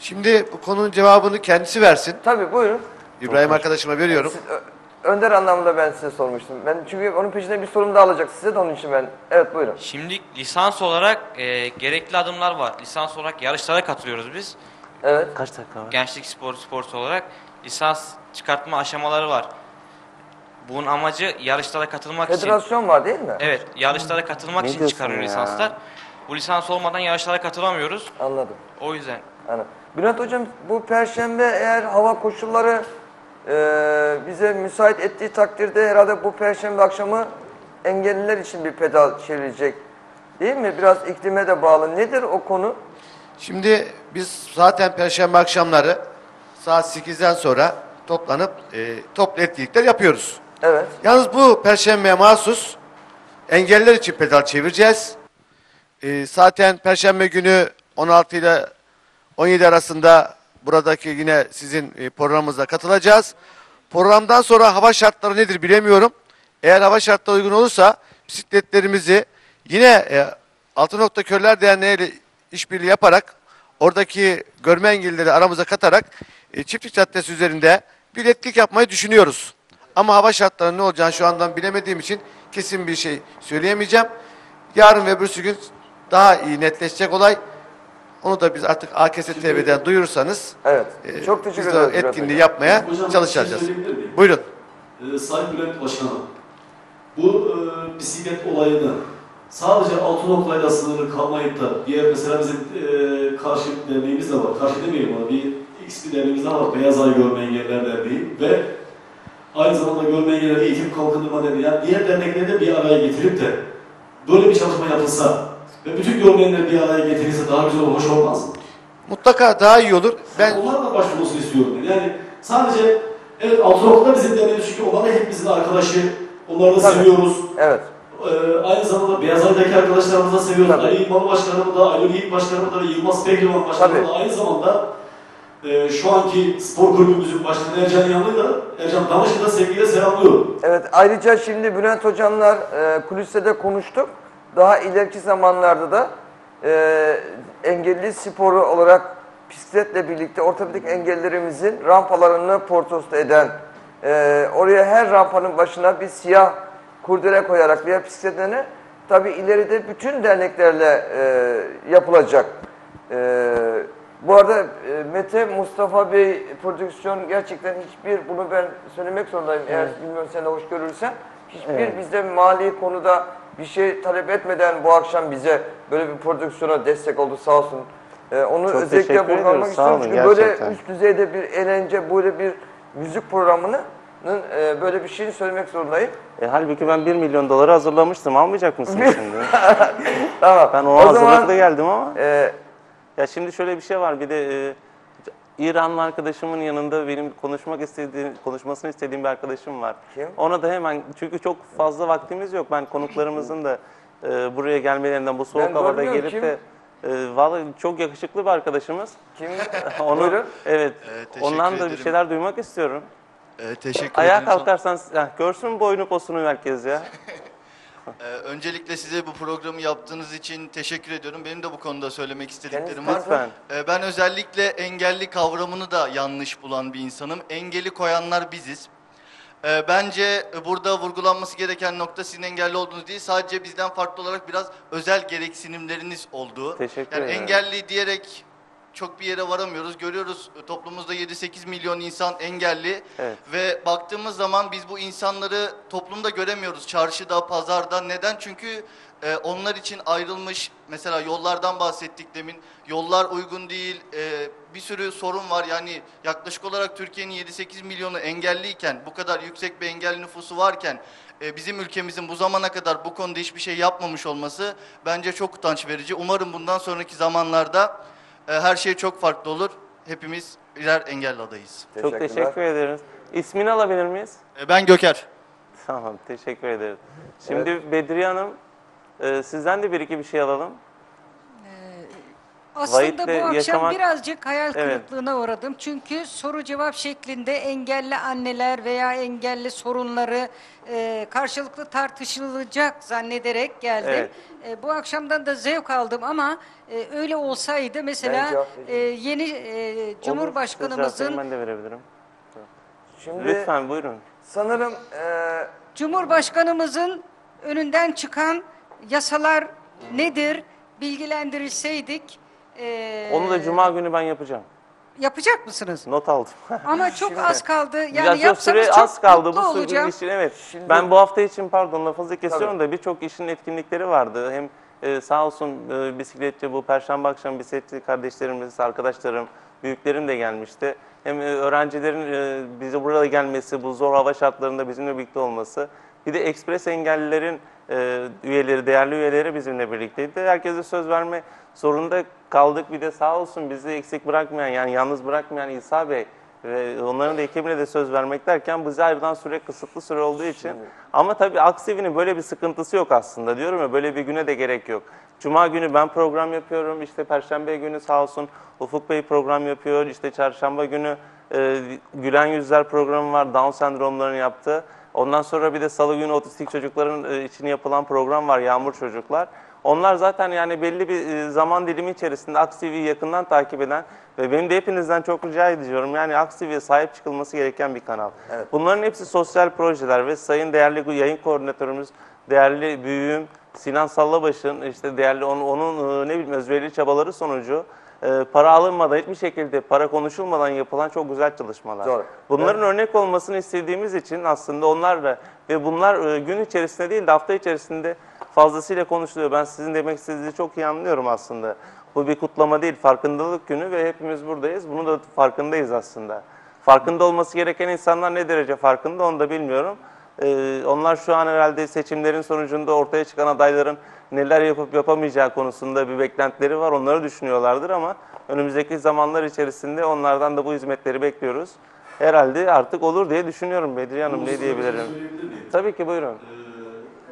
Şimdi bu konunun cevabını kendisi versin. Tabii buyurun. İbrahim arkadaşıma veriyorum. Siz, Ö- Önder anlamında ben size sormuştum. Ben çünkü onun peşinde bir sorum daha alacak size de onun için ben. Evet buyurun. Şimdi lisans olarak e, gerekli adımlar var. Lisans olarak yarışlara katılıyoruz biz. Evet. Kaç dakika var? Gençlik spor sporcu olarak lisans çıkartma aşamaları var. Bunun amacı yarışlara katılmak için. Federasyon var değil mi? Evet, yarışlara katılmak Ne için diyorsun çıkarıyor ya? lisanslar. Bu lisans olmadan yarışlara katılamıyoruz. Anladım. O yüzden. Anladım. Bülent Hocam bu perşembe eğer hava koşulları e, bize müsait ettiği takdirde herhalde bu perşembe akşamı engelliler için bir pedal çevrilecek. Değil mi? Biraz iklime de bağlı. Nedir o konu? Şimdi biz zaten perşembe akşamları saat 8'den sonra toplanıp e, toplu etkinlikler yapıyoruz. Evet. Yalnız bu perşembeye mahsus engelliler için pedal çevireceğiz. E, zaten perşembe günü 16 ile 17 arasında buradaki yine sizin e, programımıza katılacağız. Programdan sonra hava şartları nedir bilemiyorum. Eğer hava şartları uygun olursa bisikletlerimizi yine e, Altı Nokta Körler Derneği ile işbirliği yaparak oradaki görme engellileri aramıza katarak e, Çiftlik Caddesi üzerinde bir etkinlik yapmayı düşünüyoruz. Ama hava şartlarının ne olacağını şu andan bilemediğim için kesin bir şey söyleyemeyeceğim. Yarın ve öbürsü gün daha iyi netleşecek olay. Onu da biz artık AKS TV'den duyurursanız evet. e, Çok teşekkür de Bülent etkinliği yapmaya Hocam, şey çalışacağız. Buyurun. Ee, Sayın Bülent Başkanım, bu e, bisiklet olayını sadece Altınok'la sınırlı kalmayıp da diğer mesela bizim e, karşı derneğimiz de var. Karşı demeyelim ama bir X bir derneğimiz daha var. Beyaz Ay Görme Engeller Derneği ve aynı zamanda Görme Engeller Eğitim Kalkınma Derneği. Yani diğer dernekleri de bir araya getirip de böyle bir çalışma yapılsa ve bütün görmeyenler bir araya getirilse daha güzel olur, olmaz mı? Mutlaka daha iyi olur. Ben Onlar da başvurulsun istiyorum. ben. Yani sadece evet Altınok'ta bizim derneğimiz çünkü onlar da hepimizin arkadaşı. Onları da Tabii. seviyoruz. Evet. Ee, aynı zamanda Beyaz Ay'daki arkadaşlarımızı da seviyoruz. Ali İlmalı Başkanımı da, Ali Yiğit Başkanımı da, Yılmaz Pehlivan Başkanımı da aynı zamanda e, şu anki spor kulübümüzün başkanı Ercan Yanlı da, Ercan Damış'ı da sevgiyle selamlıyorum. Evet ayrıca şimdi Bülent Hocamlar e, kuliste de konuştuk. Daha ileriki zamanlarda da e, engelli sporu olarak bisikletle birlikte ortopedik engellerimizin rampalarını portosta eden e, oraya her rampanın başına bir siyah kurdele koyarak veya bisikletlerine tabi ileride bütün derneklerle e, yapılacak. E, bu arada e, Mete Mustafa Bey prodüksiyon gerçekten hiçbir bunu ben söylemek zorundayım eğer Evet. bilmiyorum sen de hoş görürsen hiçbir Evet. bizde mali konuda bir şey talep etmeden bu akşam bize böyle bir prodüksiyona destek oldu sağ olsun. Ee, onu Çok özellikle sağ istiyorum olun, çünkü böyle gerçekten. üst düzeyde bir eğlence, böyle bir müzik programının e, böyle bir şeyini söylemek zorundayım. E, halbuki ben 1 milyon doları hazırlamıştım. Almayacak mısın şimdi? tamam. Ben O ona zaman, hazırlıklı geldim ama. e, ya şimdi şöyle bir şey var. Bir de e, İranlı arkadaşımın yanında benim konuşmak istediğim, konuşmasını istediğim bir arkadaşım var. Kim? Ona da hemen çünkü çok fazla vaktimiz yok. Ben konuklarımızın da e, buraya gelmelerinden bu soğuk Ben havada görmüyorum. gelip Kim? de e, vallahi çok yakışıklı bir arkadaşımız. Kim? Onu, Buyurun. evet. Ee, teşekkür ondan da bir ederim. şeyler duymak istiyorum. Ee, teşekkür Ayağa ederim. kalkarsan ya, görsün boynu posunu herkes ya. Ee, öncelikle size bu programı yaptığınız için teşekkür ediyorum. Benim de bu konuda söylemek istediklerim var. Lütfen. Ee, ben özellikle engelli kavramını da yanlış bulan bir insanım. Engeli koyanlar biziz. Ee, bence burada vurgulanması gereken nokta sizin engelli olduğunuz değil, sadece bizden farklı olarak biraz özel gereksinimleriniz olduğu. Teşekkür yani ederim. engelli diyerek çok bir yere varamıyoruz. Görüyoruz e, toplumumuzda 7-8 milyon insan engelli Evet. ve baktığımız zaman biz bu insanları toplumda göremiyoruz. Çarşıda, pazarda. Neden? Çünkü e, onlar için ayrılmış mesela yollardan bahsettik demin. Yollar uygun değil. e, bir sürü sorun var. Yani yaklaşık olarak Türkiye'nin 7-8 milyonu engelliyken, bu kadar yüksek bir engelli nüfusu varken e, bizim ülkemizin bu zamana kadar bu konuda hiçbir şey yapmamış olması bence çok utanç verici. Umarım bundan sonraki zamanlarda her şey çok farklı olur. Hepimiz birer engelli adayız. Çok teşekkür ederiz. İsmini alabilir miyiz? E, Ben Göker. Tamam, teşekkür ederiz. Şimdi Bedriye Hanım, e, sizden de bir iki bir şey alalım. Aslında bu akşam yaşamak- birazcık hayal Evet. kırıklığına uğradım. Çünkü soru cevap şeklinde engelli anneler veya engelli sorunları e, karşılıklı tartışılacak zannederek geldim. Evet. E, bu akşamdan da zevk aldım ama e, öyle olsaydı mesela e, yeni e, Cumhurbaşkanımızın ben de verebilirim. Şimdi Lütfen buyurun. sanırım e, Cumhurbaşkanımızın önünden çıkan yasalar nedir bilgilendirilseydik e, Onu da Cuma günü ben yapacağım. yapacak mısınız? Not aldım. Ama çok az kaldı. Yani Biraz yok, yapsanız süre çok az kaldı mutlu bu süre olacağım. için evet. ben bu hafta için pardon lafınızı kesiyorum da birçok işin etkinlikleri vardı. Hem e, sağ olsun e, bisikletçi bu perşembe akşam bisikletçi kardeşlerimiz, arkadaşlarım, büyüklerim de gelmişti. Hem e, öğrencilerin e, bize burada gelmesi, bu zor hava şartlarında bizimle birlikte olması. Bir de ekspres engellilerin e, üyeleri, değerli üyeleri bizimle birlikteydi. Herkese söz verme zorunda kaldık. Bir de sağ olsun bizi eksik bırakmayan, yani yalnız bırakmayan İsa Bey ve onların da ekibine de söz vermek derken bize ayrılan süre kısıtlı süre olduğu için. Ama tabii Aksivi'nin böyle bir sıkıntısı yok aslında diyorum ya böyle bir güne de gerek yok. Cuma günü ben program yapıyorum. işte Perşembe günü sağ olsun Ufuk Bey program yapıyor. İşte Çarşamba günü e, Gülen Yüzler programı var. Down sendromlarını yaptı. Ondan sonra bir de Salı günü otistik çocukların e, için yapılan program var. Yağmur Çocuklar. Onlar zaten yani belli bir e, zaman dilimi içerisinde Aksivi'yi yakından takip eden ve benim de hepinizden çok rica ediyorum. Yani Aksivi'ye sahip çıkılması gereken bir kanal. Bunların hepsi sosyal projeler ve sayın değerli yayın koordinatörümüz değerli büyüğüm Sinan Sallabaş'ın işte değerli onun, onun e, ne bileyim özverili çabaları sonucu e, para alınmadan hiçbir şekilde para konuşulmadan yapılan çok güzel çalışmalar. Doğru. Bunların örnek olmasını istediğimiz için aslında onlar da ve bunlar gün içerisinde değil de hafta içerisinde fazlasıyla konuşuluyor. Ben sizin demek istediğinizi çok iyi anlıyorum aslında. Bu bir kutlama değil, farkındalık günü ve hepimiz buradayız. Bunun da farkındayız aslında. Farkında olması gereken insanlar ne derece farkında onu da bilmiyorum. Ee, onlar şu an herhalde seçimlerin sonucunda ortaya çıkan adayların neler yapıp yapamayacağı konusunda bir beklentileri var. Onları düşünüyorlardır ama önümüzdeki zamanlar içerisinde onlardan da bu hizmetleri bekliyoruz. Herhalde artık olur diye düşünüyorum Bedriye Hanım. Ne şey diyebilirim? Tabii ki buyurun. Ee,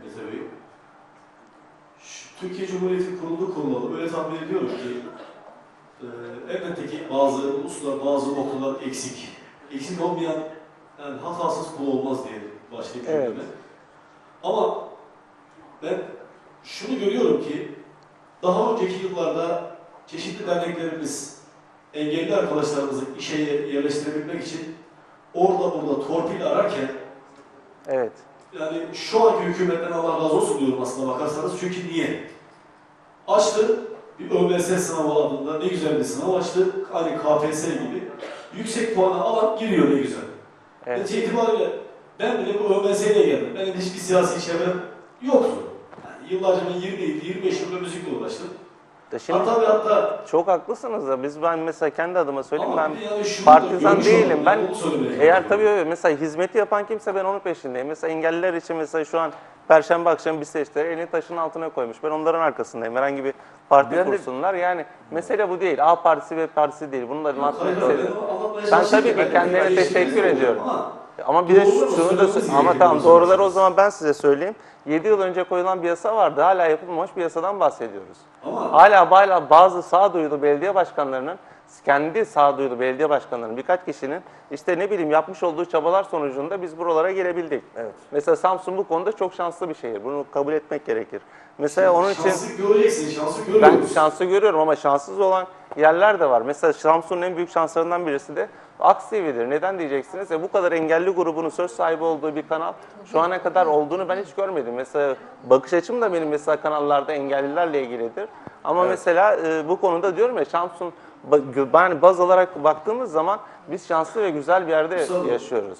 Mete Bey, şu Türkiye Cumhuriyeti kuruldu kurulalı böyle tahmin ediyorum ki e, elbette ki bazı uluslar, bazı okullar eksik. Eksik olmayan, yani hatasız kul olmaz diye başlayayım Evet. Ama ben şunu görüyorum ki daha önceki yıllarda çeşitli derneklerimiz engelli arkadaşlarımızı işe yerleştirebilmek için orada burada torpil ararken Evet. Yani şu anki hükümetten Allah razı olsun diyorum aslında bakarsanız. Çünkü niye? Açtı, bir ÖMS sınavı adında ne güzel bir sınav açtı. Hani KPSS gibi. Yüksek puanı alan giriyor ne güzel. Evet. Netice itibariyle ben bile bu ÖMS ile geldim. Benim hiçbir siyasi çevrem yoktu. Yani yıllarca ben 20 yıl, 25 yıl müzikle uğraştım. Da Şimdi Hatta ve hatta çok haklısınız da biz ben mesela kendi adıma söyleyeyim Ama ben bir de yani şunu da partizan görmüş değilim. Ben onu eğer tabii öyle mesela hizmeti yapan kimse ben onun peşindeyim. Mesela engelliler için mesela şu an Perşembe akşamı bir seçtiler elini taşın altına koymuş. Ben onların arkasındayım. Herhangi bir parti Ben de- kursunlar. Yani mesele bu değil. A partisi ve partisi değil. Bunların hayır, aslında hayır, ben çalıştım tabii ki ki kendilerine teşekkür ediyorum. ama Ama bir de doğruları şunu da ama tamam doğruları o zaman ben size söyleyeyim. 7 yıl önce koyulan bir yasa vardı. Hala yapılmamış bir yasadan bahsediyoruz. Ama- Hala hala bazı sağduyulu belediye başkanlarının kendi sağduyulu belediye başkanlarının birkaç kişinin işte ne bileyim yapmış olduğu çabalar sonucunda biz buralara gelebildik. Evet. Mesela Samsun bu konuda çok şanslı bir şehir. Bunu kabul etmek gerekir. Mesela onun için Şansı göreceksin, şansı ben görüyoruz. şansı görüyorum ama şanssız olan yerler de var. Mesela Samsun'un en büyük şanslarından birisi de Aks TV'dir. Neden diyeceksiniz? E bu kadar engelli grubunun söz sahibi olduğu bir kanal şu ana kadar olduğunu ben hiç görmedim. Mesela bakış açım da benim mesela kanallarda engellilerle ilgilidir. Ama mesela e, bu konuda diyorum ya Samsun yani baz olarak baktığımız zaman biz şanslı ve güzel bir yerde Mustafa, yaşıyoruz.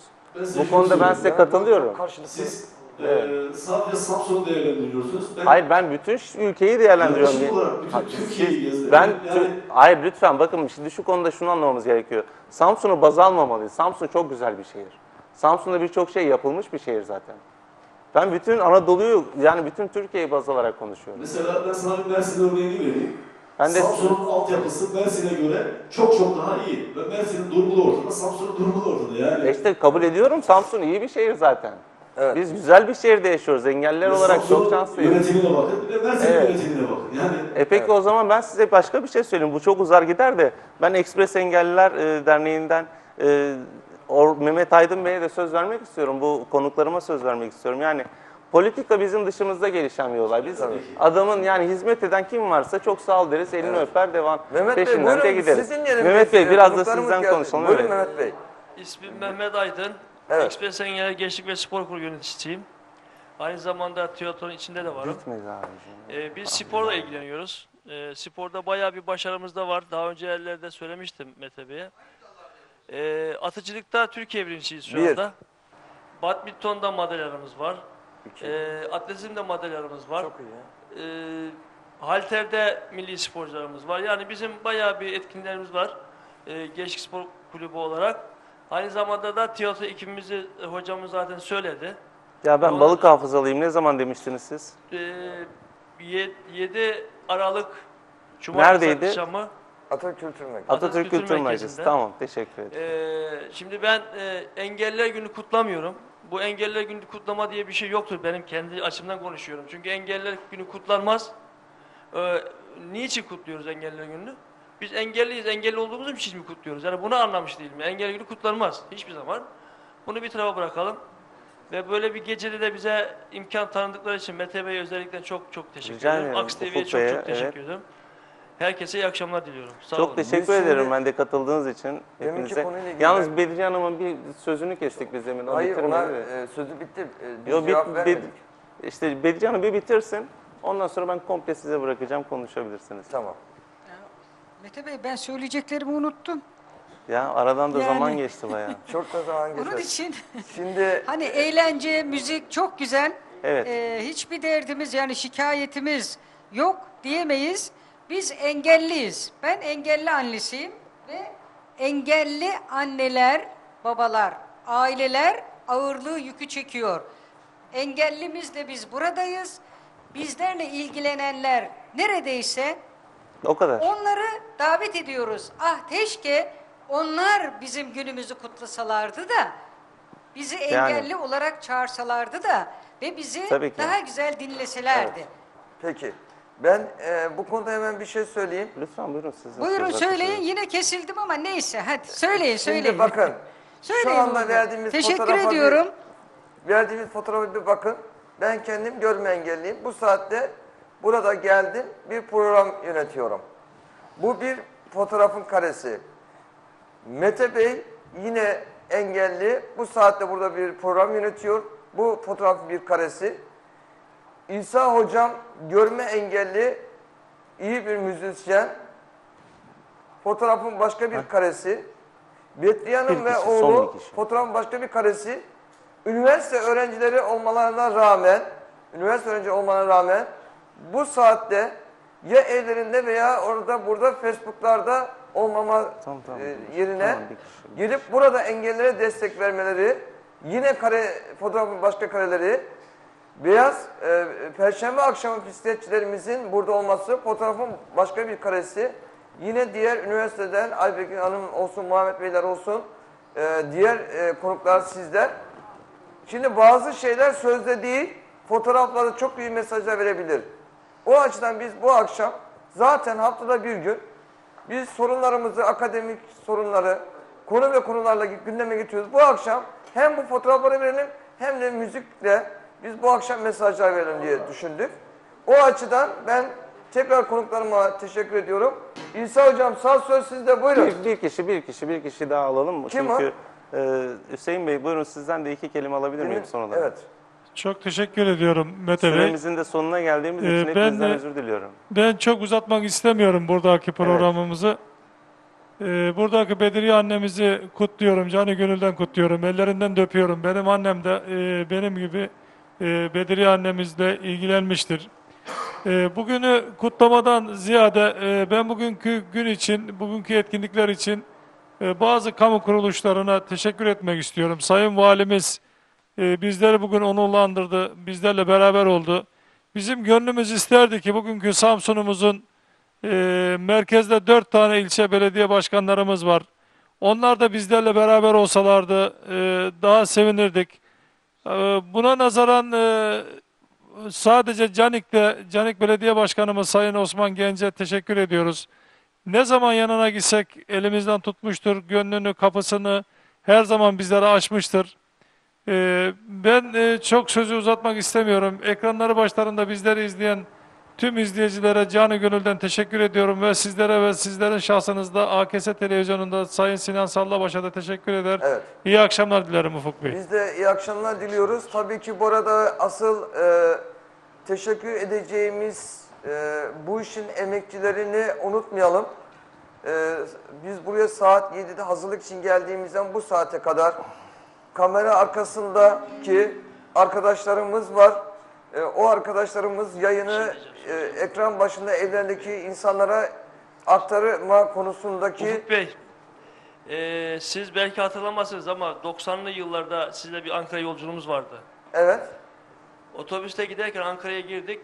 Bu konuda ben size katılıyorum. Siz Evet. e, sadece Samsun'u değerlendiriyorsunuz. Ben Hayır ben bütün ülkeyi değerlendiriyorum. Yaklaşık olarak bütün Ha, Türkiye'yi siz-. Ben Yani- tü- hayır lütfen bakın şimdi şu konuda şunu anlamamız gerekiyor. Samsun'u baz almamalıyız. Samsun çok güzel bir şehir. Samsun'da birçok şey yapılmış bir şehir zaten. Ben bütün Anadolu'yu yani bütün Türkiye'yi baz alarak konuşuyorum. Mesela ben sana bir Mersin örneğini vereyim. Ben de- Samsun'un altyapısı Mersin'e göre çok çok daha iyi. Ve Mersin'in durumu da ortada, Samsun'un durumu da ortada. Yani E işte kabul ediyorum Samsun iyi bir şehir zaten. Evet. Biz güzel bir şehirde yaşıyoruz. Engelliler Ve olarak çok şanslıyız. Yönetimine bakın, bir de Mersin'in Evet. yönetimine bakın. Yani E peki o zaman ben size başka bir şey söyleyeyim. Bu çok uzar gider de ben Ekspres Engelliler e, Derneği'nden e, Or- Mehmet Aydın Bey'e de söz vermek istiyorum. Bu konuklarıma söz vermek istiyorum. Yani politika bizim dışımızda gelişen bir olay. Biz adamın yani hizmet eden kim varsa çok sağ ol deriz, elini öper devam Mehmet Bey peşinden buyurun de gideriz. siz. Mehmet Bey biraz da sizden geldi. konuşalım. Buyurun evet. Mehmet Bey. İsmim Mehmet Aydın. Evet. Ekspres Engelli Gençlik ve Spor Kurulu yöneticisiyim. Aynı zamanda tiyatronun içinde de varım. Bitmez abi. Ee, biz sporla ilgileniyoruz. Ee, sporda bayağı bir başarımız da var. Daha önce yerlerde söylemiştim Mete Bey'e. Ee, atıcılıkta Türkiye birincisiyiz şu Bir. anda. Badminton'da madalyalarımız var. Ee, atletizmde madalyalarımız var. Çok iyi ya. Ee, halterde milli sporcularımız var. Yani bizim bayağı bir etkinlerimiz var. Ee, Gençlik Spor Kulübü olarak. Aynı zamanda da tiyatro ekibimizi e, hocamız zaten söyledi. Ya ben Ona- balık hafızalıyım. Ne zaman demiştiniz siz? Ee, 7 Aralık Cumartesi Neredeydi? akşamı Atatürk Kültür Merkezi. Atatürk Kültür Merkezi. Merkezi'nde. Tamam teşekkür ederim. Ee, şimdi ben e, engeller günü kutlamıyorum. Bu engeller günü kutlama diye bir şey yoktur. Benim kendi açımdan konuşuyorum. Çünkü engeller günü kutlanmaz. Ee, niçin kutluyoruz engeller gününü? Biz engelliyiz. Engelli olduğumuz için mi kutluyoruz? Yani bunu anlamış değilim. Engeller günü kutlanmaz. Hiçbir zaman. Bunu bir tarafa bırakalım. Ve böyle bir gecede de bize imkan tanıdıkları için Mete Bey'e özellikle çok çok teşekkür ederim. Aks TV'ye çok çok teşekkür evet. ederim. Herkese iyi akşamlar diliyorum. Sağ Çok olun. teşekkür Biz şimdi- ederim ben de katıldığınız için Deminki hepinize. konuyla ilgili Yalnız Bedriye Hanım'ın bir sözünü kestik biz demin. O Hayır bitirmedi ona mi? e, sözü bitti. E, biz Yo, bit- cevap bit- vermedik. İşte Bedriye bir bitirsin. Ondan sonra ben komple size bırakacağım konuşabilirsiniz. Tamam. Mete Bey ben söyleyeceklerimi unuttum. Ya aradan da Yani- zaman geçti bayağı. Çok da zaman Onun için Şimdi hani eğlence, müzik çok güzel. Evet. Ee, hiçbir derdimiz yani şikayetimiz yok diyemeyiz. Biz engelliyiz. Ben engelli annesiyim ve engelli anneler, babalar, aileler ağırlığı yükü çekiyor. Engellimiz de biz buradayız. Bizlerle ilgilenenler neredeyse O kadar. Onları davet ediyoruz. Ah keşke onlar bizim günümüzü kutlasalardı da bizi engelli olarak çağırsalardı da ve bizi Tabii ki. daha güzel dinleselerdi. peki ben e, bu konuda hemen bir şey söyleyeyim. Lütfen buyurun siz. Buyurun söyleyin yine kesildim ama neyse hadi söyleyin söyleyin. Şimdi bakın Söyleyin şu anda verdiğimiz Teşekkür fotoğrafa bir- ediyorum. verdiğimiz fotoğrafa bir bakın. Ben kendim görme engelliyim. Bu saatte burada geldim bir program yönetiyorum. Bu bir fotoğrafın karesi. Mete Bey yine engelli. Bu saatte burada bir program yönetiyor. Bu fotoğrafın bir karesi. İsa hocam görme engelli, iyi bir müzisyen. Fotoğrafın başka bir karesi. Bir ve kişi, oğlu fotoğrafın başka bir karesi. Üniversite öğrencileri olmalarına rağmen, üniversite öğrenci olmalarına rağmen bu saatte ya evlerinde veya orada burada Facebook'larda olmama Tamam, tamam. e, yerine Tamam, gelip burada engellere destek vermeleri, yine kare fotoğrafın başka kareleri, beyaz e, perşembe akşamı bisikletçilerimizin burada olması, fotoğrafın başka bir karesi, yine diğer üniversiteden Aybekir Hanım olsun, Muhammed Beyler olsun, e, diğer e, konuklar sizler. Şimdi bazı şeyler sözde değil, fotoğraflarda çok büyük mesajlar verebilir. O açıdan biz bu akşam zaten haftada bir gün biz sorunlarımızı, akademik sorunları, konu ve konularla gündeme getiriyoruz. Bu akşam hem bu fotoğrafları verelim hem de müzikle biz bu akşam mesajlar verelim diye düşündük. O açıdan ben tekrar konuklarıma teşekkür ediyorum. İsa Hocam sağ söz sizde buyurun. Bir, bir kişi, bir kişi, bir kişi daha alalım mı? Kim Çünkü e, Hüseyin Bey buyurun sizden de iki kelime alabilir miyim Benim- sonradan? Evet. Çok teşekkür ediyorum Mete Bey. Süremizin de sonuna geldiğimiz Ee, için ben hepinizden de- özür diliyorum. Ben çok uzatmak istemiyorum buradaki programımızı. Ee, buradaki Bedriye annemizi kutluyorum, canı gönülden kutluyorum, ellerinden de öpüyorum. Benim annem de e, benim gibi e, Bedriye annemizle ilgilenmiştir. E, bugünü kutlamadan ziyade e, ben bugünkü gün için, bugünkü etkinlikler için e, bazı kamu kuruluşlarına teşekkür etmek istiyorum. Sayın Valimiz e, bizleri bugün onurlandırdı, bizlerle beraber oldu. Bizim gönlümüz isterdi ki bugünkü Samsun'umuzun merkezde dört tane ilçe belediye başkanlarımız var. Onlar da bizlerle beraber olsalardı daha sevinirdik. E, buna nazaran e, sadece Canik'te, Canik Belediye Başkanımız Sayın Osman Genç'e teşekkür ediyoruz. Ne zaman yanına gitsek elimizden tutmuştur, gönlünü, kapısını her zaman bizlere açmıştır. Ee, ben e, çok sözü uzatmak istemiyorum. Ekranları başlarında bizleri izleyen tüm izleyicilere canı gönülden teşekkür ediyorum ve sizlere ve sizlerin şahsınızda AKS Televizyonu'nda Sayın Sinan Sallabaş'a da teşekkür eder. Evet. İyi akşamlar dilerim Ufuk Bey. Biz de iyi akşamlar diliyoruz. Tabii ki bu arada asıl e, teşekkür edeceğimiz e, bu işin emekçilerini unutmayalım. E, biz buraya saat 7'de hazırlık için geldiğimizden bu saate kadar kamera arkasındaki arkadaşlarımız var. E, o arkadaşlarımız yayını e, ekran başında evlerindeki insanlara aktarma konusundaki Ufuk Bey, eee, siz belki hatırlamazsınız ama 90'lı yıllarda sizle bir Ankara yolculuğumuz vardı. evet Otobüste giderken Ankara'ya girdik.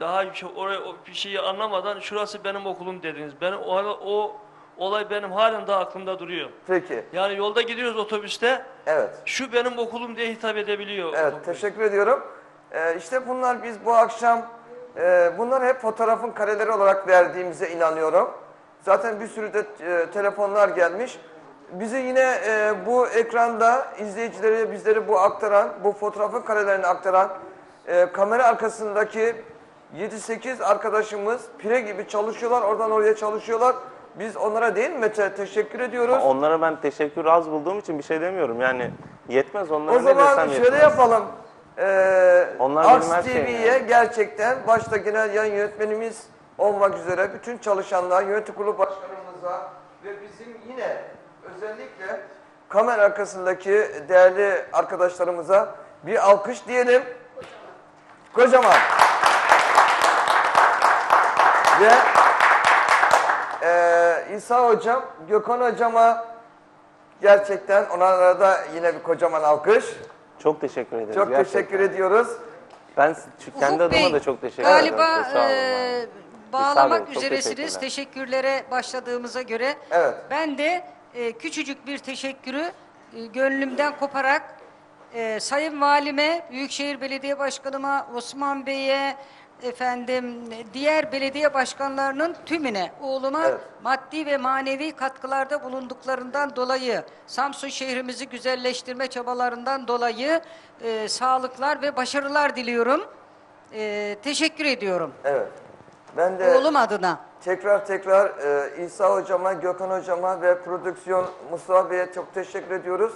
Daha oraya bir şeyi anlamadan şurası benim okulum dediniz. Benim o, o olay benim halen daha aklımda duruyor. peki. Yani yolda gidiyoruz otobüste. Evet. Şu benim okulum diye hitap edebiliyor. Evet, teşekkür ediyorum. Ee, işte bunlar biz bu akşam, e, bunlar hep fotoğrafın kareleri olarak verdiğimize inanıyorum. Zaten bir sürü de e, telefonlar gelmiş. Bizi yine e, bu ekranda izleyicilere bizleri bu aktaran, bu fotoğrafın karelerini aktaran e, kamera arkasındaki 7-8 arkadaşımız pire gibi çalışıyorlar, oradan oraya çalışıyorlar. Biz onlara değil mi Mete teşekkür ediyoruz. Onlara ben teşekkür az bulduğum için bir şey demiyorum. Yani yetmez onlara O ne zaman desem şöyle yetmez. yapalım. Onlar her şeyim TV'ye yani. gerçekten başta genel yayın yönetmenimiz olmak üzere bütün çalışanlar, yönetim kurulu başkanımıza ve bizim yine özellikle kamera arkasındaki değerli arkadaşlarımıza bir alkış diyelim. Kocaman. Ve eee İsa Hocam, Gökhan Hocama gerçekten onlara da yine bir kocaman alkış. Çok teşekkür ederiz. Çok gerçekten. teşekkür ediyoruz. Ben kendi Ufuk adıma Bey, da çok teşekkür Galiba ederim. Sağ olun. e, bağlamak çok üzeresiniz. teşekkürler. Teşekkürlere başladığımıza göre. Evet. Ben de e, küçücük bir teşekkürü e, gönlümden koparak e, Sayın Valime, Büyükşehir Belediye Başkanıma, Osman Bey'e, efendim diğer belediye başkanlarının tümüne oğluma Evet. maddi ve manevi katkılarda bulunduklarından dolayı Samsun şehrimizi güzelleştirme çabalarından dolayı e, sağlıklar ve başarılar diliyorum. E, teşekkür ediyorum. Evet. Ben de Oğlum adına. tekrar tekrar e, İsa hocama, Gökhan hocama ve prodüksiyon Mustafa Bey'e çok teşekkür ediyoruz.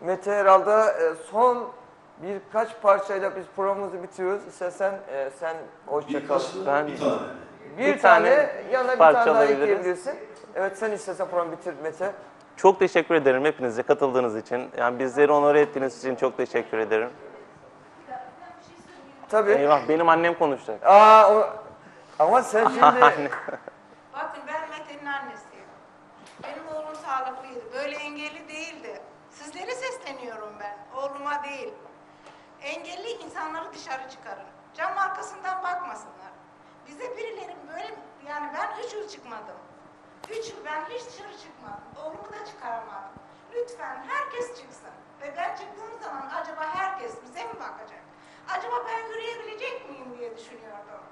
Mete herhalde e, son birkaç parçayla biz programımızı bitiriyoruz. İstersen e, sen hoşça kal. Ben Bir tane. Bir, Bir tane, tane yanına bir parça tane daha alabiliriz. ekleyebilirsin. Evet sen istersen programı bitir Mete. Çok teşekkür ederim hepinize katıldığınız için. Yani bizleri onore ettiğiniz için çok teşekkür ederim. Tabii. Eyvah benim annem konuşacak. Aa, o- ama sen şimdi. Bakın ben Mete'nin annesiyim. Benim oğlum sağlıklıydı. Böyle engelli değildi. Sizlere sesleniyorum ben. Oğluma değil. Engelli insanları dışarı çıkarın. Cam arkasından bakmasınlar. Bize birileri böyle yani ben üç yıl çıkmadım. Üç yıl ben hiç dışarı çıkmadım. Oğlumu da çıkaramadım. Lütfen herkes çıksın. Ve ben çıktığım zaman acaba herkes bize mi bakacak? Acaba ben yürüyebilecek miyim diye düşünüyordum.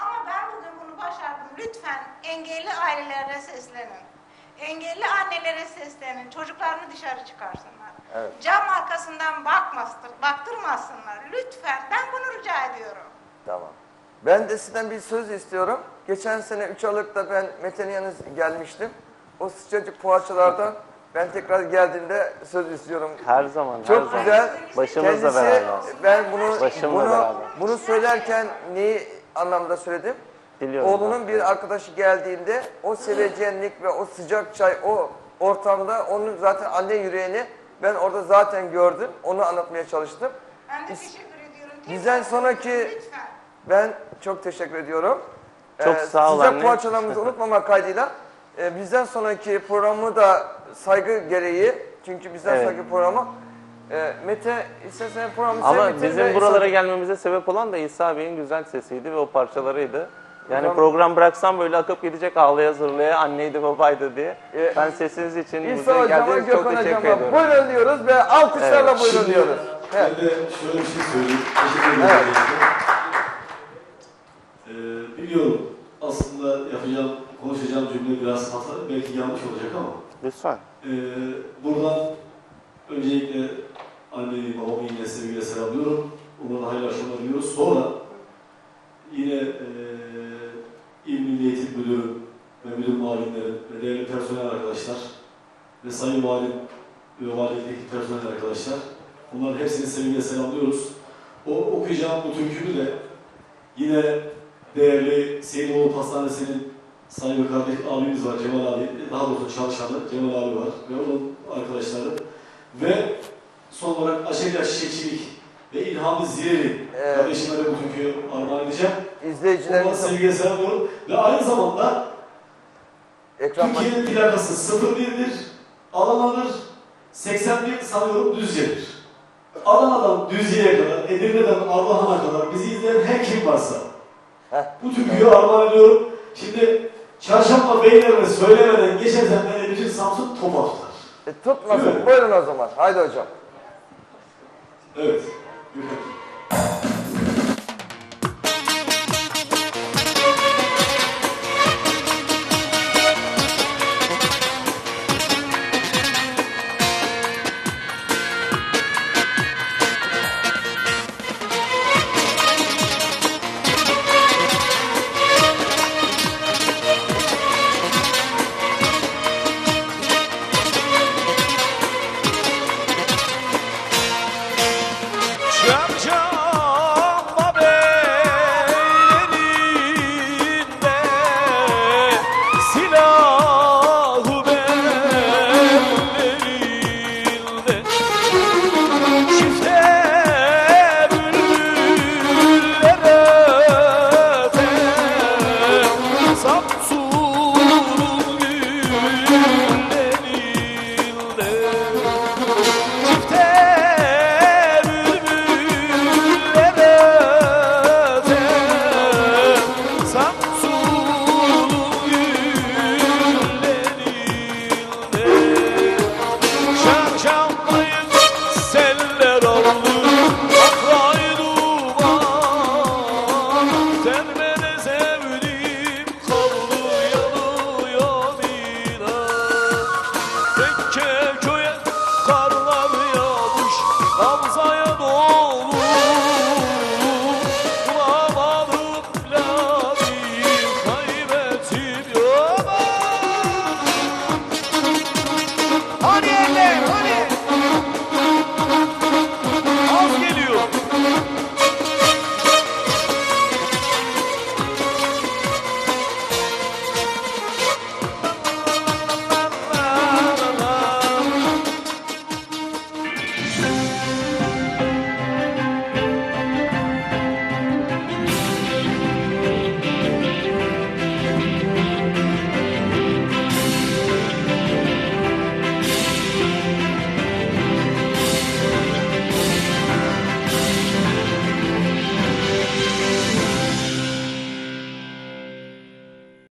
Ama ben bugün bunu başardım. Lütfen engelli ailelere seslenin. Engelli annelere seslenin. Çocuklarını dışarı çıkarsınlar. Evet. Cam arkasından bakmastır, baktırmasınlar. Lütfen ben bunu rica ediyorum. Tamam. Ben de sizden bir söz istiyorum. Geçen sene 3 Aralık'ta ben Mete'nin gelmiştim. O sıcacık poğaçalardan ben tekrar geldiğimde söz istiyorum. Her zaman. her Çok zaman. güzel. Başımızla Kendisi, beraber. Ben bunu Başımla bunu beraber. bunu söylerken neyi anlamda söyledim? Biliyorum Oğlunun bir arkadaşı geldiğinde o seveceğinlik ve o sıcak çay o ortamda onun zaten anne yüreğini ben orada zaten gördüm. Onu anlatmaya çalıştım. Ben de teşekkür ediyorum. Bizden sonraki Lütfen. ben çok teşekkür ediyorum. Çok sağ ol Sıcak anne. poğaçalarımızı unutmamak kaydıyla e, bizden sonraki programı da saygı gereği çünkü bizden Evet. sonraki programı e, Mete istersen programı sen Ama bitir ve bizim buralara İsa- gelmemize sebep olan da İsa Bey'in güzel sesiydi ve o parçalarıydı. Yani program bıraksam böyle akıp gidecek ağlaya zırlaya anneydi babaydı diye. Ben sesiniz için İsa buraya geldiğiniz için çok teşekkür hocama ediyorum. buyurun diyoruz ve alkışlarla Evet. buyurun Şimdi diyoruz. Evet. Şöyle bir şey söyleyeyim. Teşekkür ederim. Evet. Ee, biliyorum aslında yapacağım, konuşacağım cümle biraz hata, belki yanlış olacak ama Lütfen. ee, buradan öncelikle annemi, babamı yine sevgiyle selamlıyorum. Onlara hayırlı akşamlar diliyoruz. Sonra yine ee, İl Milli Eğitim Müdürü ve müdür muavinlerim ve değerli personel arkadaşlar ve sayın valim ve valilikteki personel arkadaşlar bunların hepsini sevgiyle selamlıyoruz. O okuyacağım bu türkümü de yine değerli Seyidoğlu Pastanesi'nin sahibi kardeş abimiz var Cemal abi, daha doğrusu çalışanı Cemal abi var ve onun arkadaşları ve son olarak Aşırı Çiçekçilik ve İlhami Ziyeri Evet. kardeşime de bu türküyü armağan edeceğim. İzleyicilerimiz sevgiyle selamlıyorum ve aynı zamanda ekran Türkiye'nin plakası 01'dir, Adana'dır, 81 sanıyorum Düzce'dir. Adana'dan Düzce'ye kadar, Edirne'den Ardahan'a kadar bizi izleyen her kim varsa bu türküyü armağan ediyorum. Şimdi çarşamba beylerine söylemeden geçersem beni bütün Samsun top atar. E, tutmasın. Buyurun o zaman. Haydi hocam. Evet. Good night.